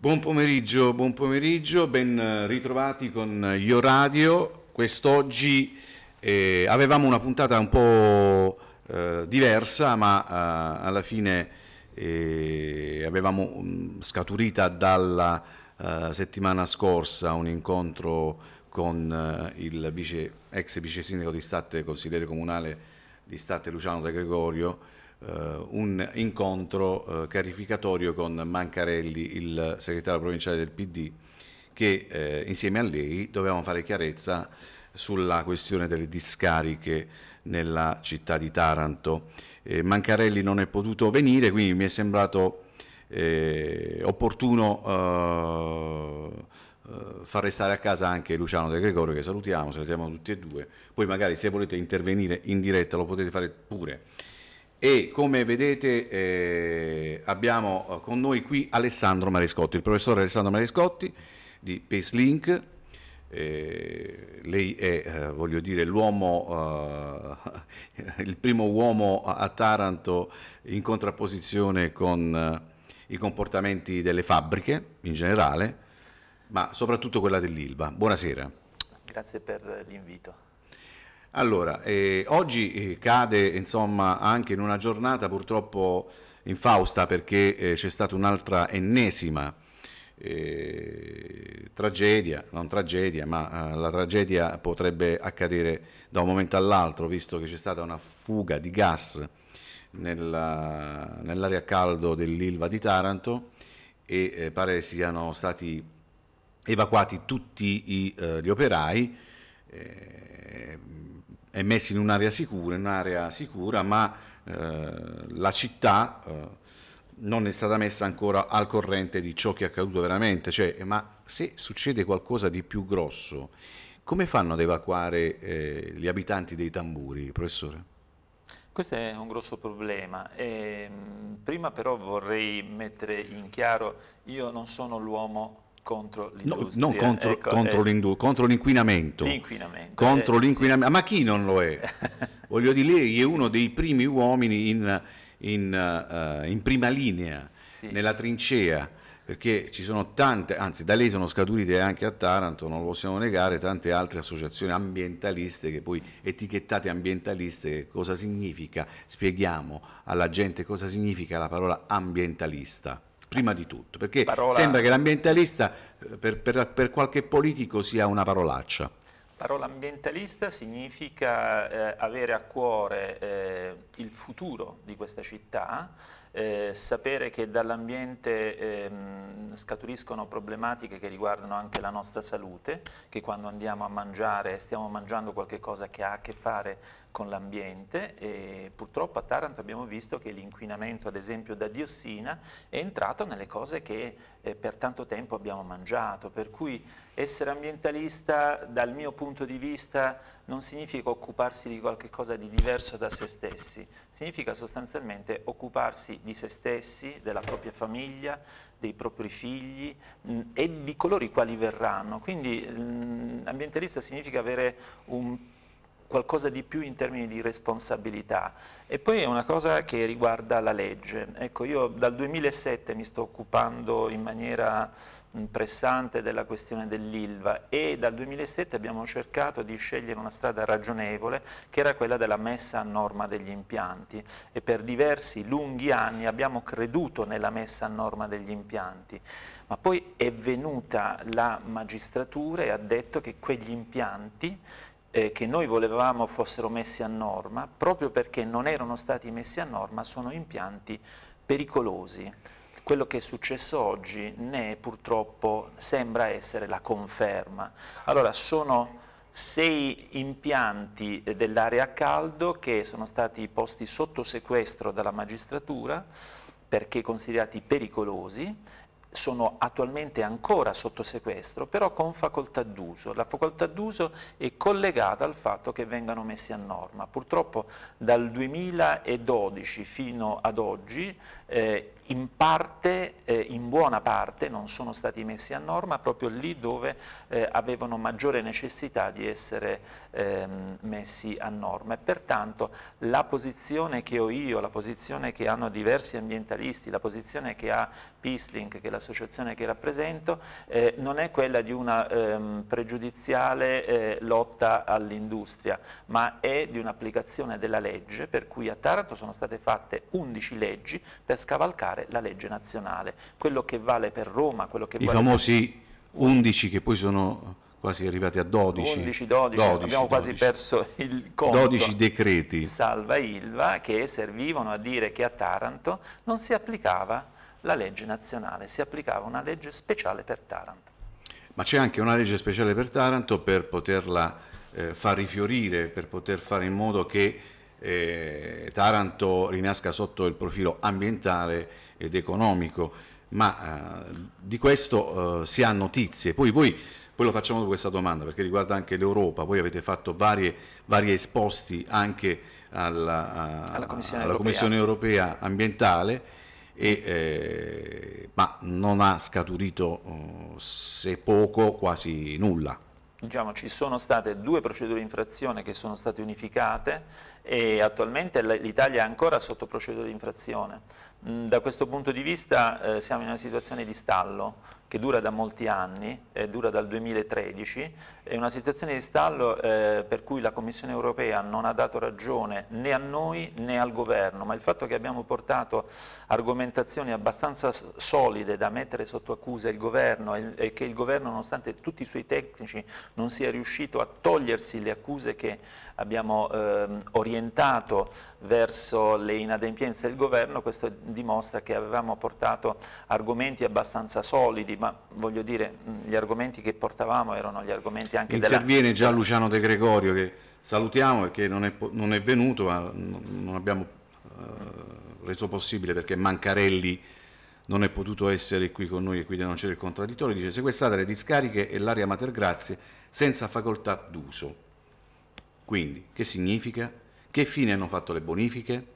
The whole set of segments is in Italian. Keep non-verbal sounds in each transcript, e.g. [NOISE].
Buon pomeriggio, buon pomeriggio, ben ritrovati con Io Radio. Quest'oggi eh, avevamo una puntata un po' eh, diversa, ma eh, alla fine eh, avevamo um, scaturita dalla eh, settimana scorsa un incontro con eh, il vice, ex vice sindaco di Stato e consigliere comunale di Stato Luciano De Gregorio, un incontro uh, carificatorio con Mancarelli, il segretario provinciale del PD, che eh, insieme a lei dovevamo fare chiarezza sulla questione delle discariche nella città di Taranto. Eh, Mancarelli non è potuto venire, quindi mi è sembrato eh, opportuno far restare a casa anche Luciano De Gregorio, che salutiamo, salutiamo tutti e due. Poi magari se volete intervenire in diretta lo potete fare pure e come vedete eh, abbiamo eh, con noi qui Alessandro Marescotti, il professore Alessandro Marescotti di PaceLink, eh, lei è, eh, voglio dire, l'uomo, eh, [LAUGHS] il primo uomo a Taranto in contrapposizione con eh, i comportamenti delle fabbriche in generale, ma soprattutto quella dell'Ilva. Buonasera. Grazie per l'invito. Allora, eh, oggi eh, cade insomma, anche in una giornata purtroppo infausta perché eh, c'è stata un'altra ennesima eh, tragedia, non tragedia, ma eh, la tragedia potrebbe accadere da un momento all'altro, visto che c'è stata una fuga di gas nella, nell'area caldo dell'Ilva di Taranto e eh, pare siano stati evacuati tutti i, gli operai è messo in un'area sicura, in un'area sicura, ma eh, la città eh, non è stata messa ancora al corrente di ciò che è accaduto veramente, cioè, ma se succede qualcosa di più grosso, come fanno ad evacuare eh, gli abitanti dei tamburi, professore? Questo è un grosso problema. E, prima però vorrei mettere in chiaro, io non sono l'uomo contro l'industria. No, non contro, ecco, contro, eh, contro l'inquinamento. Contro eh, l'inquinamento. Sì. Ma chi non lo è? [LAUGHS] Voglio dire, lei è uno dei primi uomini in, in, uh, in prima linea, sì. nella trincea, perché ci sono tante, anzi da lei sono scaturite anche a Taranto, non lo possiamo negare, tante altre associazioni ambientaliste che poi etichettate ambientaliste, cosa significa? Spieghiamo alla gente cosa significa la parola ambientalista prima di tutto, perché parola... sembra che l'ambientalista eh, per, per, per, qualche politico sia una parolaccia. Parola ambientalista significa eh, avere a cuore eh, il futuro di questa città, eh, sapere che dall'ambiente ehm, scaturiscono problematiche che riguardano anche la nostra salute, che quando andiamo a mangiare stiamo mangiando qualcosa che ha a che fare con l'ambiente e purtroppo a Taranto abbiamo visto che l'inquinamento ad esempio da diossina è entrato nelle cose che eh, per tanto tempo abbiamo mangiato, per cui essere ambientalista dal mio punto di vista non significa occuparsi di qualcosa di diverso da se stessi, significa sostanzialmente occuparsi di se stessi, della propria famiglia, dei propri figli mh, e di coloro i quali verranno. Quindi mh, ambientalista significa avere un qualcosa di più in termini di responsabilità. E poi è una cosa che riguarda la legge. Ecco, io dal 2007 mi sto occupando in maniera pressante della questione dell'ILVA e dal 2007 abbiamo cercato di scegliere una strada ragionevole che era quella della messa a norma degli impianti e per diversi lunghi anni abbiamo creduto nella messa a norma degli impianti ma poi è venuta la magistratura e ha detto che quegli impianti eh, che noi volevamo fossero messi a norma, proprio perché non erano stati messi a norma, sono impianti pericolosi. Quello che è successo oggi ne purtroppo sembra essere la conferma. Allora sono sei impianti dell'area a caldo che sono stati posti sotto sequestro dalla magistratura perché considerati pericolosi sono attualmente ancora sotto sequestro, però con facoltà d'uso. La facoltà d'uso è collegata al fatto che vengano messi a norma. Purtroppo dal 2012 fino ad oggi eh, in parte, eh, in buona parte, non sono stati messi a norma proprio lì dove eh, avevano maggiore necessità di essere ehm, messi a norma. E pertanto la posizione che ho io, la posizione che hanno diversi ambientalisti, la posizione che ha Peacelink, che è l'associazione che rappresento, eh, non è quella di una ehm, pregiudiziale eh, lotta all'industria, ma è di un'applicazione della legge per cui a Taranto sono state fatte 11 leggi per scavalcare la legge nazionale, quello che vale per Roma, quello che I vale famosi per... 11 che poi sono quasi arrivati a 12. 11, 12, 12 abbiamo 12. quasi perso il conto. 12 decreti. Salva Ilva che servivano a dire che a Taranto non si applicava la legge nazionale, si applicava una legge speciale per Taranto. Ma c'è anche una legge speciale per Taranto per poterla eh, far rifiorire, per poter fare in modo che eh, Taranto rinasca sotto il profilo ambientale ed economico, ma eh, di questo eh, si ha notizie. Poi voi poi lo facciamo dopo questa domanda perché riguarda anche l'Europa, voi avete fatto varie, vari esposti anche alla, a, alla, Commissione, alla Europea. Commissione, Europea. ambientale, e, eh, ma non ha scaturito uh, se poco quasi nulla. Diciamo, ci sono state due procedure di infrazione che sono state unificate e attualmente l'Italia è ancora sotto procedura di infrazione. Mm, da questo punto di vista eh, siamo in una situazione di stallo che dura da molti anni, eh, dura dal 2013, è una situazione di stallo eh, per cui la Commissione europea non ha dato ragione né a noi né al governo, ma il fatto che abbiamo portato argomentazioni abbastanza solide da mettere sotto accusa il governo e, e che il governo nonostante tutti i suoi tecnici non sia riuscito a togliersi le accuse che abbiamo ehm, orientato verso le inadempienze del governo, questo dimostra che avevamo portato argomenti abbastanza solidi, ma voglio dire, gli argomenti che portavamo erano gli argomenti anche Interviene della... Interviene già Luciano De Gregorio che salutiamo perché non è, non è venuto, ma non abbiamo eh, reso possibile perché Mancarelli non è potuto essere qui con noi e quindi non c'era il contraddittorio, dice sequestrate le discariche e l'area Mater Grazie senza facoltà d'uso. Quindi, che significa? Che fine hanno fatto le bonifiche?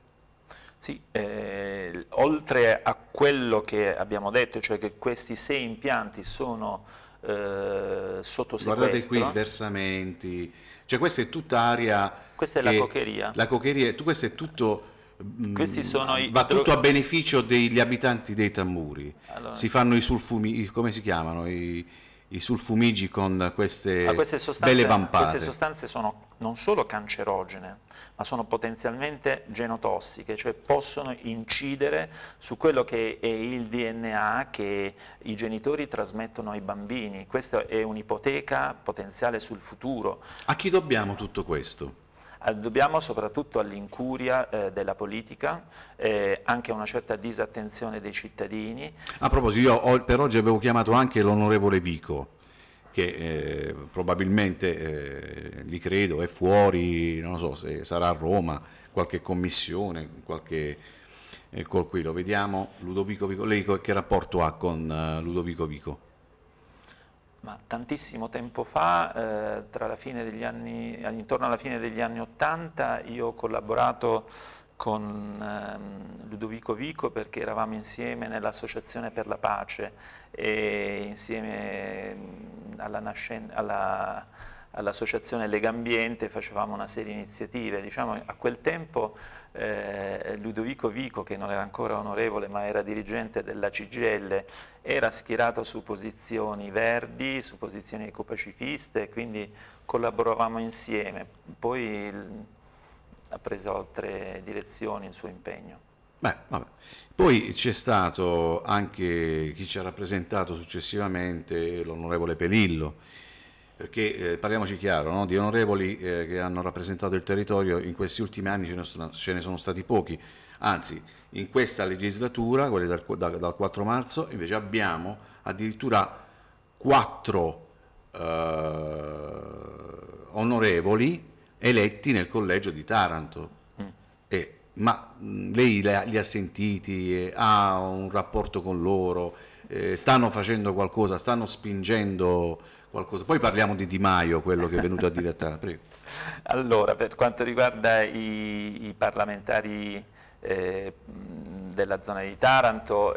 Sì, eh, oltre a quello che abbiamo detto, cioè che questi sei impianti sono eh, sotto sequestro. Guardate qui sversamenti, cioè questa è tutta area... Questa è la cocheria. La cocheria, questo è tutto... Mm, Questi sono i va tutto a beneficio degli abitanti dei Tamburi. Allora. Si fanno i sulfumi, come si chiamano? I, i sulfumigi con queste, ah, queste belle vampate. Queste sostanze sono non solo cancerogene, ma sono potenzialmente genotossiche, cioè possono incidere su quello che è il DNA che i genitori trasmettono ai bambini. Questa è un'ipoteca potenziale sul futuro. A chi dobbiamo tutto questo? Dobbiamo soprattutto all'incuria eh, della politica, eh, anche a una certa disattenzione dei cittadini. A proposito, io ho, per oggi avevo chiamato anche l'onorevole Vico, che eh, probabilmente, eh, li credo, è fuori, non so se sarà a Roma, qualche commissione, qualche eh, col qui lo vediamo, Ludovico Vico, lei che rapporto ha con uh, Ludovico Vico? Ma tantissimo tempo fa, eh, anni, intorno alla fine degli anni Ottanta, io ho collaborato con ehm, Ludovico Vico perché eravamo insieme nell'Associazione per la Pace e insieme all'Associazione alla, all Legambiente facevamo una serie di iniziative. Diciamo, a quel tempo eh, Ludovico Vico, che non era ancora onorevole ma era dirigente della CGL, era schierato su posizioni verdi, su posizioni ecopacifiste, quindi collaboravamo insieme. Poi ha preso altre direzioni il suo impegno. Beh, Poi c'è stato anche chi ci ha rappresentato successivamente, l'onorevole Pelillo, perché eh, parliamoci chiaro, no? di onorevoli eh, che hanno rappresentato il territorio in questi ultimi anni ce ne, sono, ce ne sono stati pochi, anzi in questa legislatura, quella dal, da, dal 4 marzo, invece abbiamo addirittura quattro eh, onorevoli eletti nel collegio di Taranto. Mm. E, ma lei li ha sentiti, ha un rapporto con loro, eh, stanno facendo qualcosa, stanno spingendo qualcosa. Poi parliamo di Di Maio, quello che è venuto a dire a Taranto. Prego. [LAUGHS] Allora, per quanto riguarda i, i parlamentari eh, della zona di Taranto,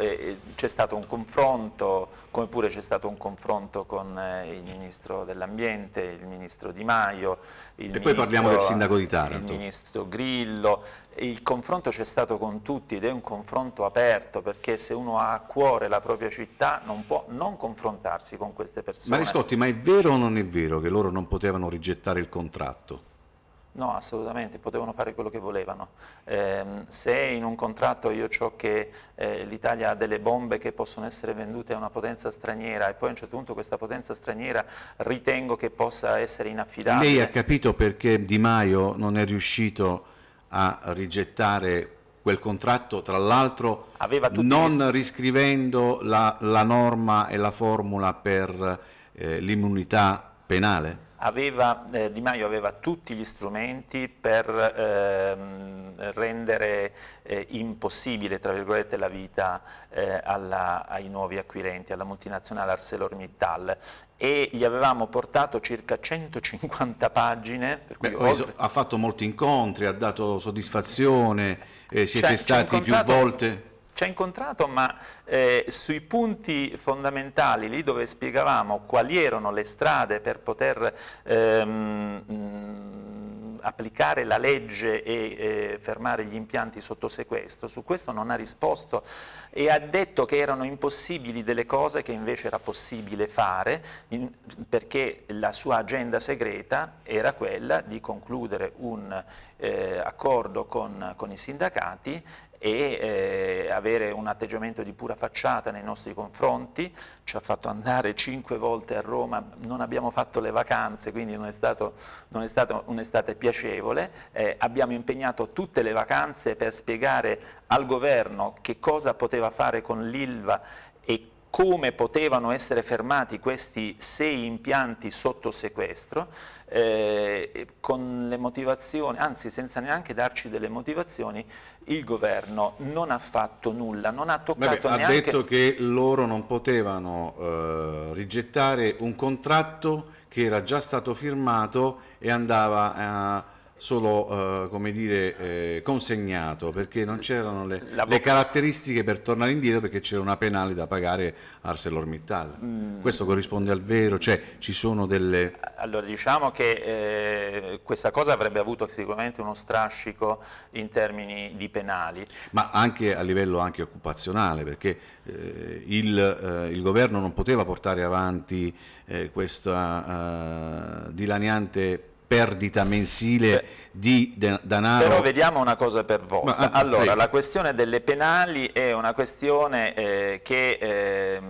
c'è stato un confronto, come pure c'è stato un confronto con eh, il Ministro dell'Ambiente, il Ministro Di Maio, il e ministro, poi parliamo del Sindaco di Taranto. il Ministro Grillo, il confronto c'è stato con tutti ed è un confronto aperto perché se uno ha a cuore la propria città non può non confrontarsi con queste persone. Mariscotti, ma è vero o non è vero che loro non potevano rigettare il contratto? No, assolutamente, potevano fare quello che volevano. Eh, se in un contratto io ho che eh, l'Italia ha delle bombe che possono essere vendute a una potenza straniera e poi a un certo punto questa potenza straniera ritengo che possa essere inaffidabile. Lei ha capito perché Di Maio non è riuscito a rigettare quel contratto, tra l'altro non riscrivendo la, la, norma e la formula per eh, l'immunità penale? Aveva, eh, Di Maio aveva tutti gli strumenti per ehm, rendere eh, impossibile la vita eh, alla, ai nuovi acquirenti, alla multinazionale ArcelorMittal e gli avevamo portato circa 150 pagine. Beh, oltre... Ha fatto molti incontri, ha dato soddisfazione, eh, siete stati più volte ci ha incontrato ma eh, sui punti fondamentali, lì dove spiegavamo quali erano le strade per poter ehm, applicare la legge e eh, fermare gli impianti sotto sequestro, su questo non ha risposto e ha detto che erano impossibili delle cose che invece era possibile fare in, perché la sua agenda segreta era quella di concludere un eh, accordo con, con i sindacati e eh, avere un atteggiamento di pura facciata nei nostri confronti, ci ha fatto andare cinque volte a Roma, non abbiamo fatto le vacanze, quindi non è, stata un'estate piacevole, eh, abbiamo impegnato tutte le vacanze per spiegare al governo che cosa poteva fare con l'ILVA e come potevano essere fermati questi sei impianti sotto sequestro, eh, con le motivazioni, anzi senza neanche darci delle motivazioni, il governo non ha fatto nulla, non ha toccato Vabbè, neanche... Ha detto che loro non potevano eh, rigettare un contratto che era già stato firmato e andava a solo eh, dire, eh, consegnato perché non c'erano le, le, caratteristiche per tornare indietro perché c'era una penale da pagare a ArcelorMittal. Mm. Questo corrisponde al vero? Cioè ci sono delle... Allora diciamo che eh, questa cosa avrebbe avuto sicuramente uno strascico in termini di penali. Ma anche a livello anche occupazionale perché eh, il, eh, il, governo non poteva portare avanti eh, questa dilaniante perdita mensile Beh, di denaro. Però vediamo una cosa per volta. Ma, ah, allora, prego. la questione delle penali è una questione eh, che eh,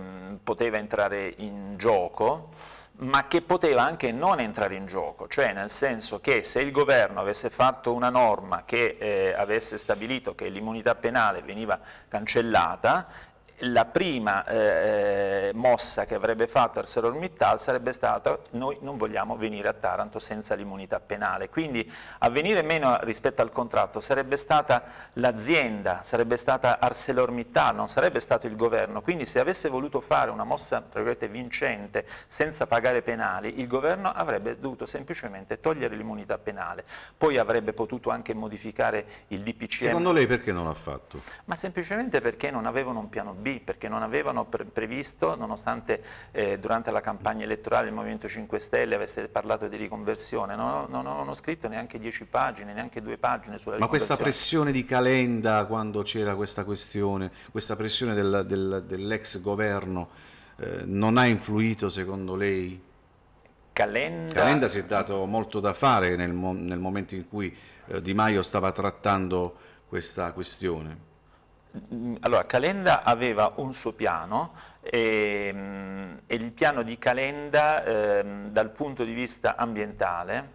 poteva entrare in gioco, ma che poteva anche non entrare in gioco, cioè nel senso che se il governo avesse fatto una norma che eh, avesse stabilito che l'immunità penale veniva cancellata, la prima eh, mossa che avrebbe fatto ArcelorMittal sarebbe stata noi non vogliamo venire a Taranto senza l'immunità penale, quindi a venire meno rispetto al contratto sarebbe stata l'azienda, sarebbe stata ArcelorMittal, non sarebbe stato il governo, quindi se avesse voluto fare una mossa vincente senza pagare penali, il governo avrebbe dovuto semplicemente togliere l'immunità penale, poi avrebbe potuto anche modificare il DPCM. Secondo lei perché non l'ha fatto? Ma semplicemente perché non avevano un piano B B perché non avevano pre previsto, nonostante eh, durante la campagna elettorale il Movimento 5 Stelle avesse parlato di riconversione, non, non avevano scritto neanche dieci pagine, neanche due pagine sulla Ma questa pressione di Calenda quando c'era questa questione, questa pressione del, del, dell'ex governo eh, non ha influito secondo lei? Calenda... Calenda si è dato molto da fare nel, nel momento in cui eh, Di Maio stava trattando questa questione. Allora, Calenda aveva un suo piano e, ehm, e il piano di Calenda eh, dal punto di vista ambientale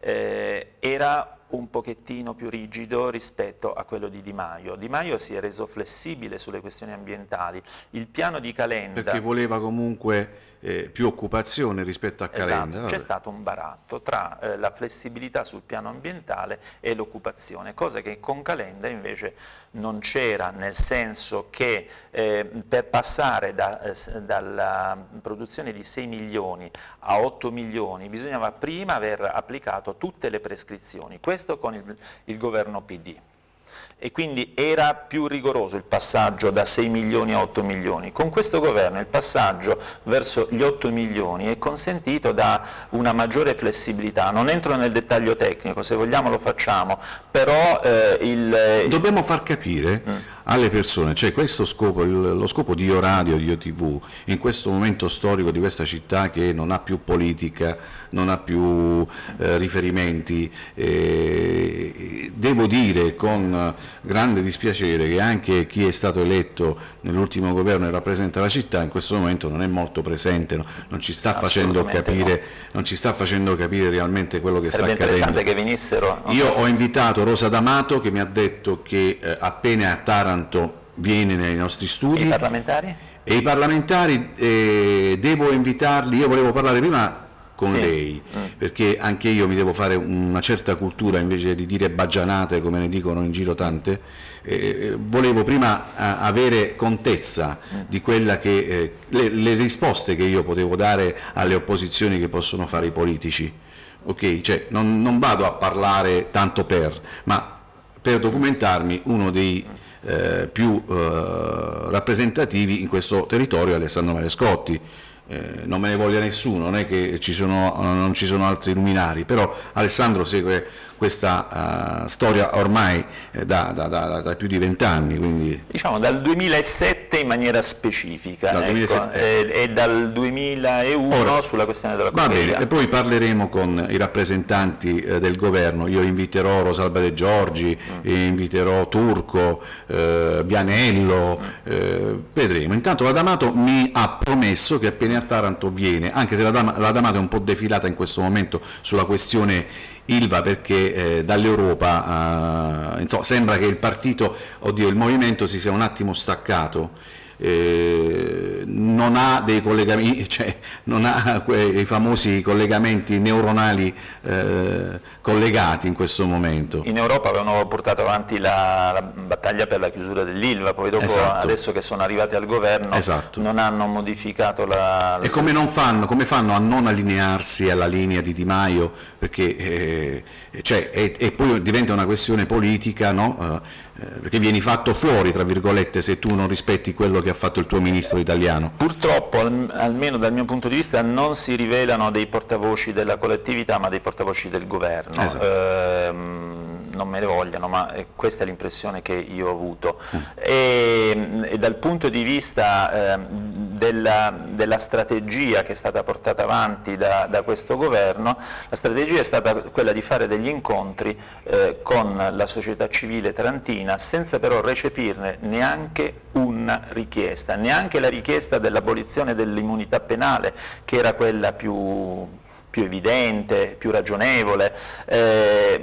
eh, era un pochettino più rigido rispetto a quello di Di Maio. Di Maio si è reso flessibile sulle questioni ambientali. Il piano di Calenda... Perché voleva comunque eh, più occupazione rispetto a Calenda. Esatto, c'è stato un baratto tra eh, la flessibilità sul piano ambientale e l'occupazione, cosa che con Calenda invece non c'era, nel senso che eh, per passare da, eh, dalla produzione di 6 milioni a 8 milioni bisognava prima aver applicato tutte le prescrizioni, questo con il, il governo PD. E quindi era più rigoroso il passaggio da 6 milioni a 8 milioni. Con questo governo il passaggio verso gli 8 milioni è consentito da una maggiore flessibilità, non entro nel dettaglio tecnico, se vogliamo lo facciamo, però eh, il... Dobbiamo far capire mm. alle persone, cioè questo scopo, il, lo scopo di Io Radio, di Io TV, in questo momento storico di questa città che non ha più politica, non ha più eh, riferimenti, eh, devo dire con grande dispiacere che anche chi è stato eletto nell'ultimo governo e rappresenta la città in questo momento non è molto presente, no? non, ci capire, no. non, ci sta facendo capire, realmente quello che Sarebbe sta accadendo. che venissero. Io ho invitato Rosa D'Amato che mi ha detto che eh, appena a Taranto viene nei nostri studi. E i parlamentari? E i parlamentari eh, devo invitarli, io volevo parlare prima con sì. lei, mm. perché anche io mi devo fare una certa cultura invece di dire baggianate come ne dicono in giro tante, eh, volevo prima a, avere contezza mm. di quella che, eh, le, le, risposte che io potevo dare alle opposizioni che possono fare i politici. Okay? Cioè, non, non, vado a parlare tanto per, ma per documentarmi uno dei eh, più eh, rappresentativi in questo territorio è Alessandro Marescotti eh, non me ne voglia nessuno, non è che ci sono, non ci sono altri luminari, però Alessandro segue questa uh, storia ormai eh, da, da, da, da, più di vent'anni. Quindi... Diciamo dal 2007 in maniera specifica dal ecco, 2007, eh. e, dal 2001 Ora, sulla questione della Va bene, e poi parleremo con i rappresentanti eh, del governo, io inviterò Rosalba De Giorgi, mm. inviterò Turco, eh, Vianello, mm. vedremo. Intanto la D'Amato mi ha promesso che appena a Taranto viene, anche se la, D'Amato è un po' defilata in questo momento sulla questione Ilva perché eh, dall'Europa eh, sembra che il partito, oddio, il movimento si sia un attimo staccato eh, non ha dei collegamenti, [LAUGHS] cioè non ha quei famosi collegamenti neuronali eh, collegati in questo momento. In Europa avevano portato avanti la, la battaglia per la chiusura dell'ILVA, poi dopo esatto. adesso che sono arrivati al governo esatto. non hanno modificato la... la... E come, fanno, come, fanno, a non allinearsi alla linea di Di Maio? Perché, eh, cioè, e, e, poi diventa una questione politica, no? Eh, perché vieni fatto fuori, tra virgolette, se tu non rispetti quello che ha fatto il tuo ministro italiano. Purtroppo, almeno dal mio punto di vista, non si rivelano dei portavoci della collettività, ma dei portavoci del governo. Esatto. Ehm, non me ne vogliano, ma eh, questa è l'impressione che io ho avuto. Mm. E, e, dal punto di vista eh, della, della, strategia che è stata portata avanti da, da, questo governo, la strategia è stata quella di fare degli incontri eh, con la società civile tarantina senza però recepirne neanche una richiesta, neanche la richiesta dell'abolizione dell'immunità penale che era quella più più evidente, più ragionevole. Eh,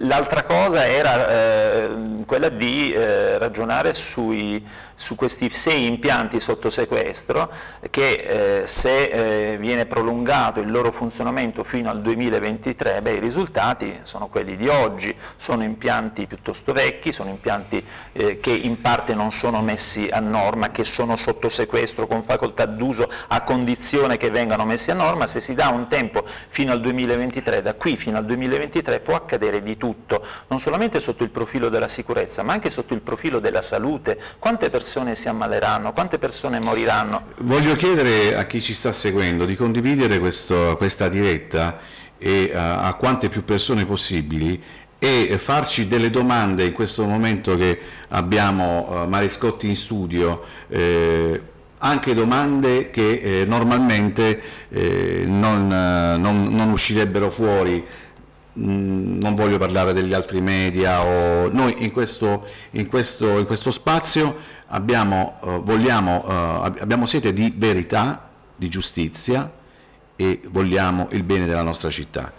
L'altra cosa era eh, quella di eh, ragionare sui, su questi sei impianti sotto sequestro che eh, se eh, viene prolungato il loro funzionamento fino al 2023, beh, i risultati sono quelli di oggi, sono impianti piuttosto vecchi, sono impianti eh, che in parte non sono messi a norma, che sono sotto sequestro con facoltà d'uso a condizione che vengano messi a norma, se si dà un tempo fino al 2023, da qui fino al 2023 può accadere di tutto, non solamente sotto il profilo della sicurezza, ma anche sotto il profilo della salute. Quante persone si ammaleranno, quante persone moriranno. Voglio chiedere a chi ci sta seguendo di condividere questo, questa diretta e a, a quante più persone possibili e farci delle domande in questo momento che abbiamo uh, Marescotti in studio, eh, anche domande che eh, normalmente eh, non, non, non, uscirebbero fuori, mm, non voglio parlare degli altri media, o... noi in questo, in questo, in questo spazio abbiamo, eh, vogliamo, eh, abbiamo sete di verità, di giustizia e vogliamo il bene della nostra città.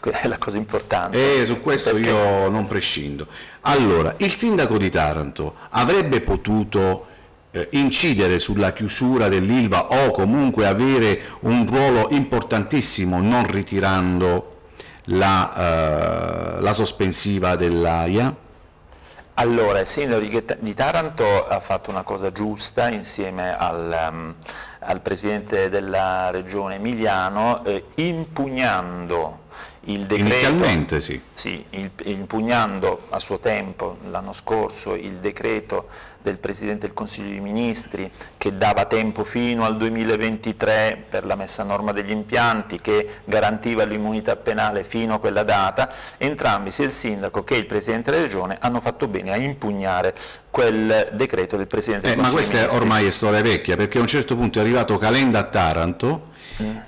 È la cosa importante. E su questo perché... io non prescindo. Allora, il sindaco di Taranto avrebbe potuto eh, incidere sulla chiusura dell'ILVA o comunque avere un ruolo importantissimo non ritirando la, eh, la sospensiva dell'AIA? Allora, il sindaco di Taranto ha fatto una cosa giusta insieme al, um, al presidente della regione Emiliano, eh, impugnando il decreto, Inizialmente sì. sì il, impugnando a suo tempo, l'anno scorso, il decreto del Presidente del Consiglio dei Ministri che dava tempo fino al 2023 per la messa a norma degli impianti, che garantiva l'immunità penale fino a quella data, entrambi, sia il Sindaco che il Presidente della Regione, hanno fatto bene a impugnare quel decreto del Presidente eh, del Consiglio Ma questa ormai è storia vecchia, perché a un certo punto è arrivato Calenda a Taranto.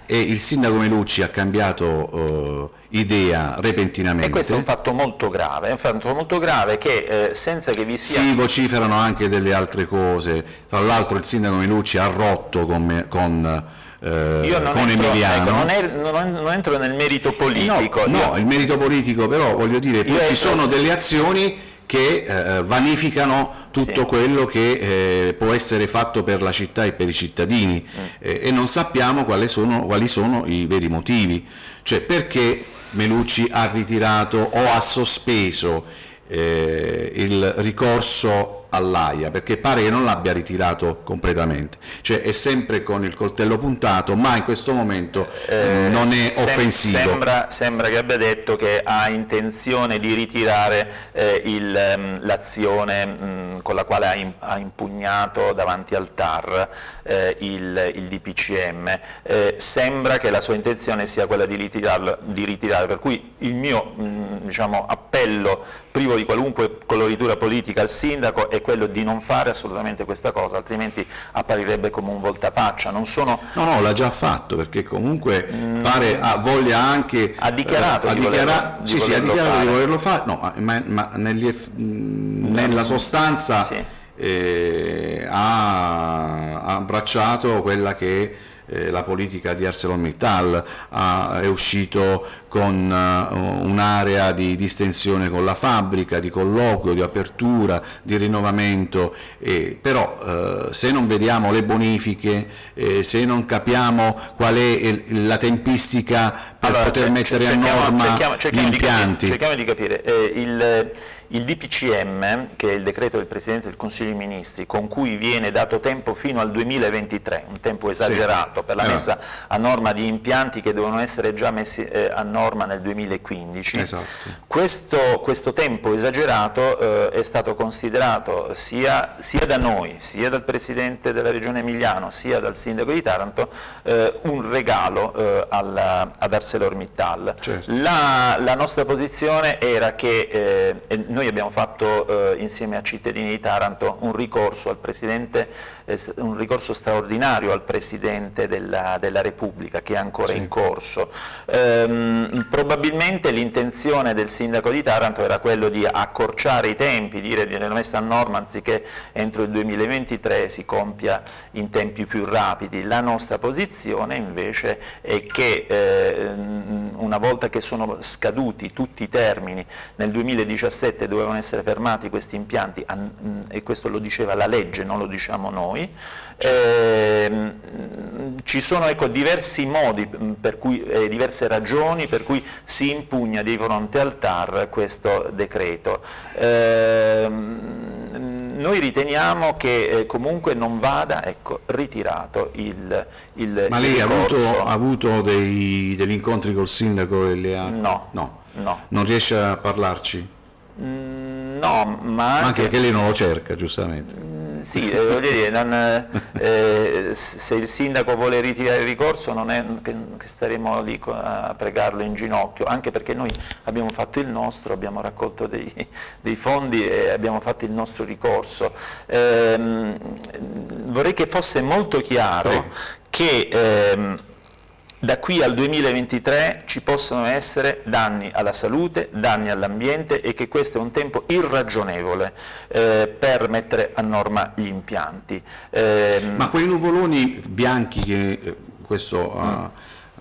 E il Sindaco Melucci ha cambiato... Uh, idea repentinamente. E questo è un fatto molto grave, è un fatto molto grave che eh, senza che vi sia... Si vociferano anche delle altre cose, tra l'altro il sindaco Melucci ha rotto con, con eh, Io non, con entro, Emiliano. Ecco, non, è, non, non, entro nel merito politico. No, no, il merito politico però voglio dire, ci sono delle azioni che eh, vanificano tutto sì. quello che eh, può essere fatto per la città e per i cittadini mm. eh, e non sappiamo quali sono, quali sono i veri motivi, cioè perché Melucci ha ritirato o ha sospeso eh, il ricorso all'AIA perché pare che non l'abbia ritirato completamente, cioè è sempre con il coltello puntato ma in questo momento eh, non è offensivo. Sembra, sembra, che abbia detto che ha intenzione di ritirare eh, ehm, l'azione mm, con la quale ha, in, ha, impugnato davanti al TAR eh, il, il, DPCM, eh, sembra che la sua intenzione sia quella di, di ritirare, per cui il mio mh, mm, diciamo, appello privo di qualunque coloritura politica al sindaco è quello di non fare assolutamente questa cosa, altrimenti apparirebbe come un voltafaccia. Non sono... No, no, l'ha già fatto perché comunque mm, pare ha voglia anche... Ha dichiarato, eh, di, dichiara... volerlo, sì, sì, ha dichiarato fare. di volerlo fare, no, ma, ma negli, nella sostanza sì. eh, ha, ha abbracciato quella che eh, la politica di ArcelorMittal, ah, è uscito con uh, un'area di distensione con la fabbrica, di colloquio, di apertura, di rinnovamento, eh, però eh, se non vediamo le bonifiche, eh, se non capiamo qual è la tempistica per allora, poter mettere a norma cerchiamo, cerchiamo gli impianti. Di capire, cerchiamo di capire. Eh, il, il DPCM, che è il decreto del Presidente del Consiglio dei Ministri, con cui viene dato tempo fino al 2023, un tempo esagerato sì. per la eh. messa a norma di impianti che devono essere già messi eh, a norma nel 2015, esatto. questo, questo, tempo esagerato eh, è stato considerato sia, sia, da noi, sia dal Presidente della Regione Emiliano, sia dal Sindaco di Taranto, eh, un regalo eh, alla, ad ArcelorMittal. Certo. La, la, nostra posizione era che eh, noi abbiamo fatto eh, insieme a Cittadini di Taranto un ricorso, eh, un ricorso straordinario al Presidente della, della Repubblica che è ancora sì. in corso. Ehm, probabilmente l'intenzione del Sindaco di Taranto era quello di accorciare i tempi, dire di una messa a norma anziché entro il 2023 si compia in tempi più rapidi. La nostra posizione invece è che eh, una volta che sono scaduti tutti i termini nel 2017 dovevano essere fermati questi impianti e questo lo diceva la legge, non lo diciamo noi. Eh, ci sono ecco, diversi modi, cui, eh, diverse ragioni per cui si impugna di fronte al TAR questo decreto. Eh, noi riteniamo che eh, comunque non vada ecco, ritirato il, il Ma lei ha avuto, ha avuto, dei, degli incontri col sindaco e le ha... No, no. no. Non riesce a parlarci? Mm, no, ma anche, ma anche perché lei non lo cerca, giustamente. Mm, sì, eh, voglio dire, non, eh, se il sindaco vuole ritirare il ricorso non è che, che staremo lì a pregarlo in ginocchio, anche perché noi abbiamo fatto il nostro, abbiamo raccolto dei, dei fondi e abbiamo fatto il nostro ricorso. Eh, vorrei che fosse molto chiaro sì. che ehm, da qui al 2023 ci possono essere danni alla salute, danni all'ambiente e che questo è un tempo irragionevole eh, per mettere a norma gli impianti. Eh, Ma quei nuvoloni bianchi che eh, questo ha,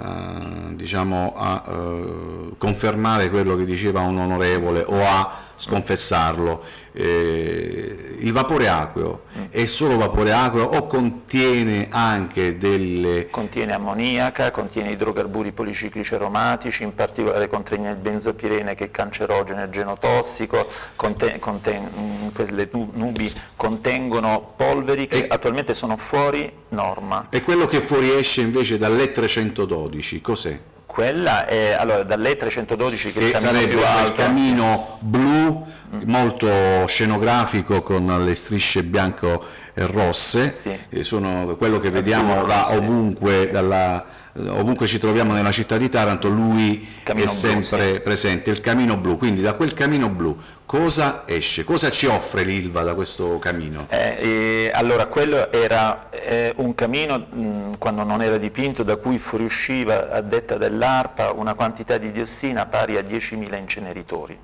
mm. diciamo, a uh, confermare quello che diceva un onorevole o a sconfessarlo, eh, il vapore acqueo mm. è solo vapore acqueo o contiene anche delle... Contiene ammoniaca, contiene idrocarburi policiclici aromatici, in particolare contiene il benzopirene che è cancerogeno e genotossico, conten conten quelle nubi contengono polveri che e... attualmente sono fuori norma. E quello che fuoriesce invece dall'E312 cos'è? Quella è allora, dall'E312 che, che è il camino più alto. il camino blu molto scenografico con le strisce bianco e rosse, sì. sono quello che vediamo da ovunque, dalla, ovunque ci troviamo nella città di Taranto, lui camino è sempre blu, sì. presente, il camino blu, quindi da quel camino blu cosa esce, cosa ci offre l'Ilva da questo camino? Eh, eh, allora quello era eh, un camino mh, quando non era dipinto da cui fuoriusciva a detta dell'ARPA una quantità di diossina pari a 10.000 inceneritori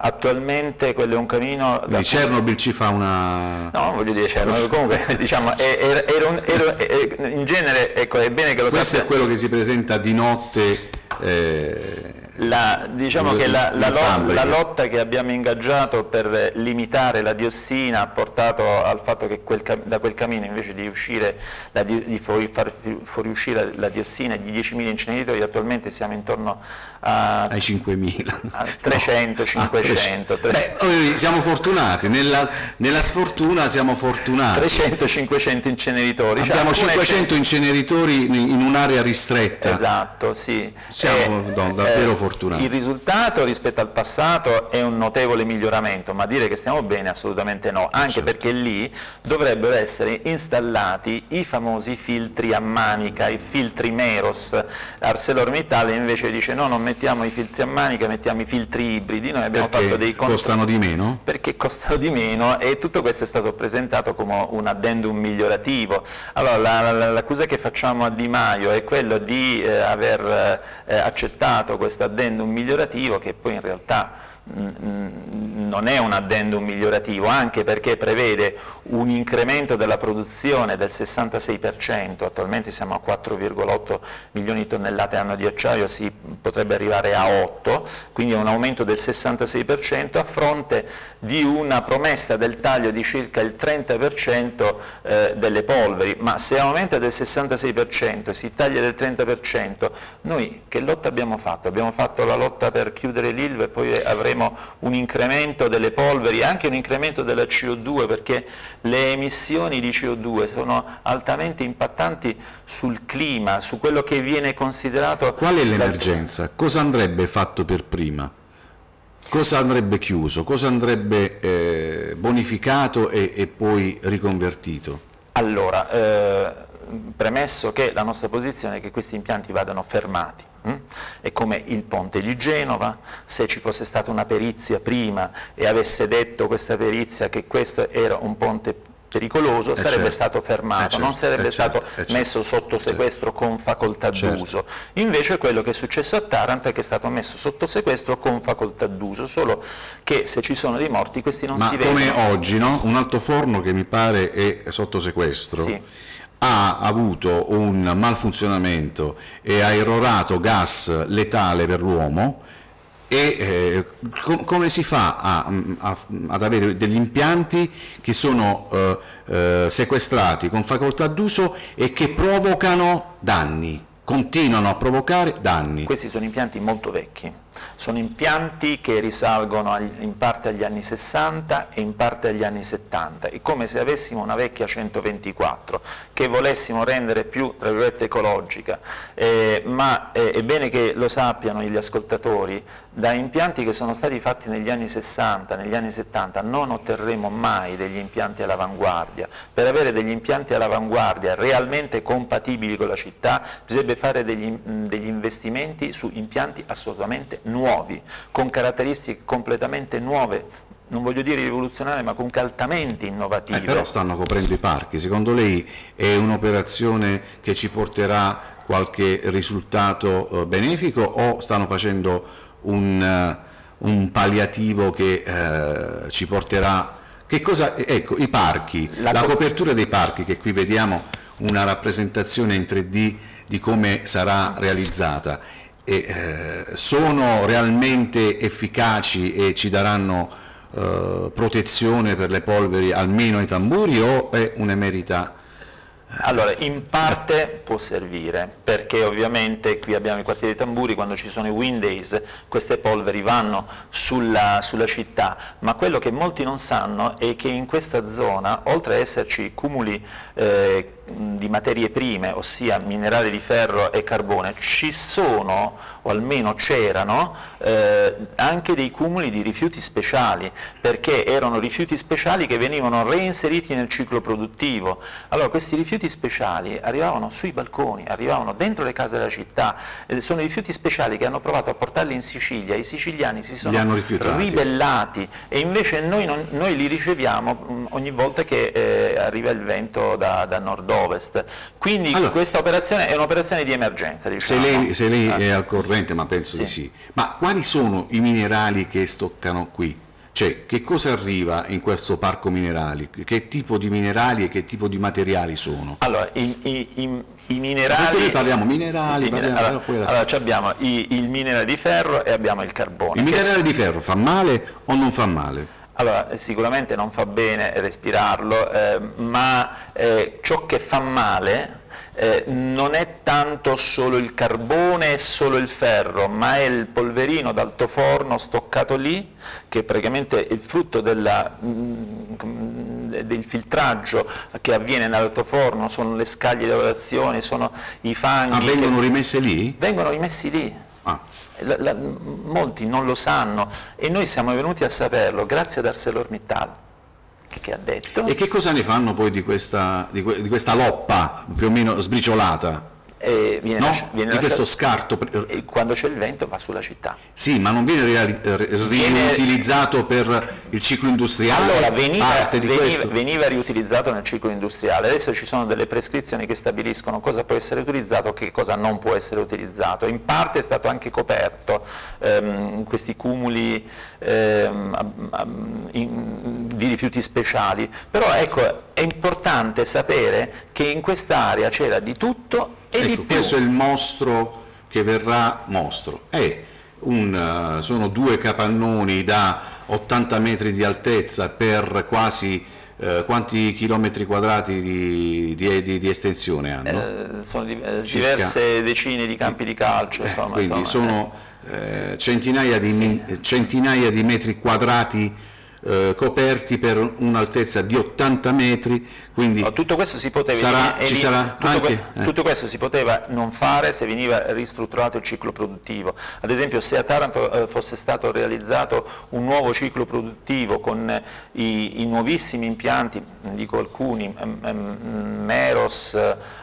Attualmente quello è un camino... Di Chernobyl ci fa una... No, voglio dire Chernobyl, comunque [LAUGHS] diciamo, era, era un, era, in genere ecco, è bene che lo Questo sappia... è quello che si presenta di notte eh, la, diciamo che la, la, lo, la, lotta che abbiamo ingaggiato per limitare la diossina ha portato al fatto che quel, da quel camino invece di, uscire, di far fuoriuscire la diossina di 10.000 inceneritori attualmente siamo intorno a, ai 5.000 a 300, no. 500 ah, Beh, siamo fortunati nella, nella, sfortuna siamo fortunati. 300, 500 inceneritori abbiamo cioè, 500 inceneritori in un'area ristretta. Esatto, sì. Siamo eh, davvero eh, fortunati fortunati. Il risultato rispetto al passato è un notevole miglioramento, ma dire che stiamo bene assolutamente no, anche certo. perché lì dovrebbero essere installati i famosi filtri a manica, i filtri Meros. ArcelorMittal invece dice no, non mettiamo i filtri a manica, mettiamo i filtri ibridi, noi abbiamo perché fatto dei controlli. costano di meno? Perché costano di meno e tutto questo è stato presentato come un addendum migliorativo. Allora l'accusa che facciamo a Di Maio è quello di eh, aver eh, accettato questo addendum addendum migliorativo che poi in realtà non è un addendum migliorativo, anche perché prevede un incremento della produzione del 66%, attualmente siamo a 4,8 milioni di tonnellate anno di acciaio, si potrebbe arrivare a 8, quindi un aumento del 66% a fronte di una promessa del taglio di circa il 30% eh, delle polveri, ma se aumenta del 66% e si taglia del 30%, noi che lotta abbiamo fatto? Abbiamo fatto la lotta per chiudere l'ILVA e poi avremo avremo un incremento delle polveri, anche un incremento della CO2 perché le emissioni di CO2 sono altamente impattanti sul clima, su quello che viene considerato... Qual è l'emergenza? Cosa andrebbe fatto per prima? Cosa andrebbe chiuso? Cosa andrebbe eh, bonificato e, e, poi riconvertito? Allora, eh, premesso che la nostra posizione è che questi impianti vadano fermati? È come il ponte di Genova, se ci fosse stata una perizia prima e avesse detto questa perizia che questo era un ponte pericoloso, eh sarebbe certo. stato fermato, eh certo. non sarebbe eh stato certo. Eh, messo sotto certo. sequestro con facoltà certo. d'uso. Invece quello che è successo a Taranto è che è stato messo sotto sequestro con facoltà d'uso, solo che se ci sono dei morti questi non Ma si vedono. Ma come oggi, no? un altoforno che mi pare è sotto sequestro. Sì ha avuto un malfunzionamento e ha erorato gas letale per l'uomo e eh, com come si fa a, a, ad avere degli impianti che sono eh, eh, sequestrati con facoltà d'uso e che provocano danni, continuano a provocare danni? Questi sono impianti molto vecchi sono impianti che risalgono in parte agli anni 60 e in parte agli anni 70. È come se avessimo una vecchia 124 che volessimo rendere più tra virgolette ecologica, eh, ma eh, è bene che lo sappiano gli ascoltatori, da impianti che sono stati fatti negli anni 60, negli anni 70 non otterremo mai degli impianti all'avanguardia. Per avere degli impianti all'avanguardia realmente compatibili con la città bisognerebbe fare degli, degli investimenti su impianti assolutamente nuovi, con caratteristiche completamente nuove, non voglio dire rivoluzionarie, ma comunque altamente innovative. Eh, però stanno coprendo i parchi, secondo lei è un'operazione che ci porterà qualche risultato eh, benefico o stanno facendo un, uh, un palliativo che uh, ci porterà... Che cosa, ecco, i parchi, la, la copertura dei parchi che qui vediamo una rappresentazione in 3D di come sarà realizzata e, eh, sono realmente efficaci e ci daranno eh, protezione per le polveri almeno ai tamburi o è un'emerita? Allora, in parte può servire, perché ovviamente qui abbiamo i quartieri dei tamburi, quando ci sono i wind days queste polveri vanno sulla, sulla, città, ma quello che molti non sanno è che in questa zona, oltre ad esserci cumuli eh, di materie prime, ossia minerali di ferro e carbone, ci sono, o almeno c'erano, eh, anche dei cumuli di rifiuti speciali, perché erano rifiuti speciali che venivano reinseriti nel ciclo produttivo. Allora questi rifiuti speciali arrivavano sui balconi, arrivavano dentro le case della città, e sono rifiuti speciali che hanno provato a portarli in Sicilia, i siciliani si sono ribellati e invece noi, non, noi li riceviamo mh, ogni volta che eh, arriva il vento da, da nord-ovest. Quindi allora, questa operazione è un'operazione di emergenza. Diciamo. Se lei, se lei è al corrente, ma penso sì. di sì, ma quali sono i minerali che stoccano qui? Cioè, che cosa arriva in questo parco minerali? Che tipo di minerali e che tipo di materiali sono? Allora, i, i, i, i minerali... Noi parliamo minerali, sì, parliamo, allora, poi... allora abbiamo il minerale di ferro e abbiamo il carbone. Il minerale di ferro fa male o non fa male? Allora, sicuramente non fa bene respirarlo, eh, ma eh, ciò che fa male eh, non è tanto solo il carbone e solo il ferro, ma è il polverino d'altoforno stoccato lì, che è praticamente il frutto della, mm, del filtraggio che avviene nell'altoforno, sono le scaglie di lavorazione, sono i fanghi. Ah, vengono rimessi lì? Vengono rimessi lì. Ah. La, la, molti non lo sanno e noi siamo venuti a saperlo grazie ad ArcelorMittal che ha detto. E che cosa ne fanno poi di questa, di, di questa loppa più o meno sbriciolata? Eh, viene, no, lasci- viene di questo scarto. E quando c'è il vento va sulla città. Sì, ma non viene riutilizzato per il ciclo industriale? Allora, veniva, veniva, veniva, riutilizzato nel ciclo industriale, adesso ci sono delle prescrizioni che stabiliscono cosa può essere utilizzato e che cosa non può essere utilizzato. In parte è stato anche coperto ehm, questi cumuli ehm, in, di rifiuti speciali, però ecco, è importante sapere che in quest'area c'era di tutto e ecco, questo è il mostro che verrà mostro. Un, uh, sono due capannoni da 80 metri di altezza per quasi uh, quanti chilometri quadrati di, di, di, di estensione hanno? Eh, sono eh, diverse decine di campi di calcio. Eh, insomma, quindi insomma, sono eh, centinaia, sì. centinaia di metri quadrati eh, coperti per un'altezza di 80 metri, quindi no, tutto questo si poteva sarà, ci sarà tutto, anche, que eh. tutto questo si poteva non fare se veniva ristrutturato il ciclo produttivo. Ad esempio se a Taranto eh, fosse stato realizzato un nuovo ciclo produttivo con eh, i, i nuovissimi impianti, dico alcuni, Meros,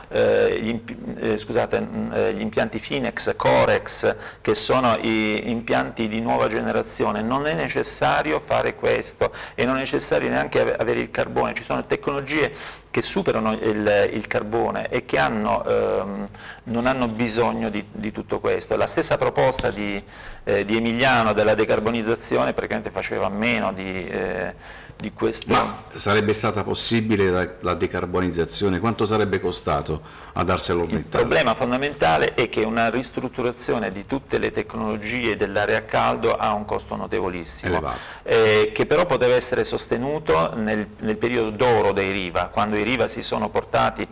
eh, gli, eh, scusate, mm, eh, gli, impianti Finex, Corex, che sono i impianti di nuova generazione, non è necessario fare questo e non è necessario neanche avere il carbone, ci sono tecnologie che superano il, il carbone e che hanno, ehm, non hanno bisogno di, di, tutto questo. La stessa proposta di, eh, di Emiliano della decarbonizzazione praticamente faceva meno di eh, di questo. Ma sarebbe stata possibile la, la decarbonizzazione? Quanto sarebbe costato ad ArcelorMittal? Il problema fondamentale è che una ristrutturazione di tutte le tecnologie dell'area a caldo ha un costo notevolissimo, eh, che però poteva essere sostenuto nel, nel periodo d'oro dei Riva, quando i Riva si sono portati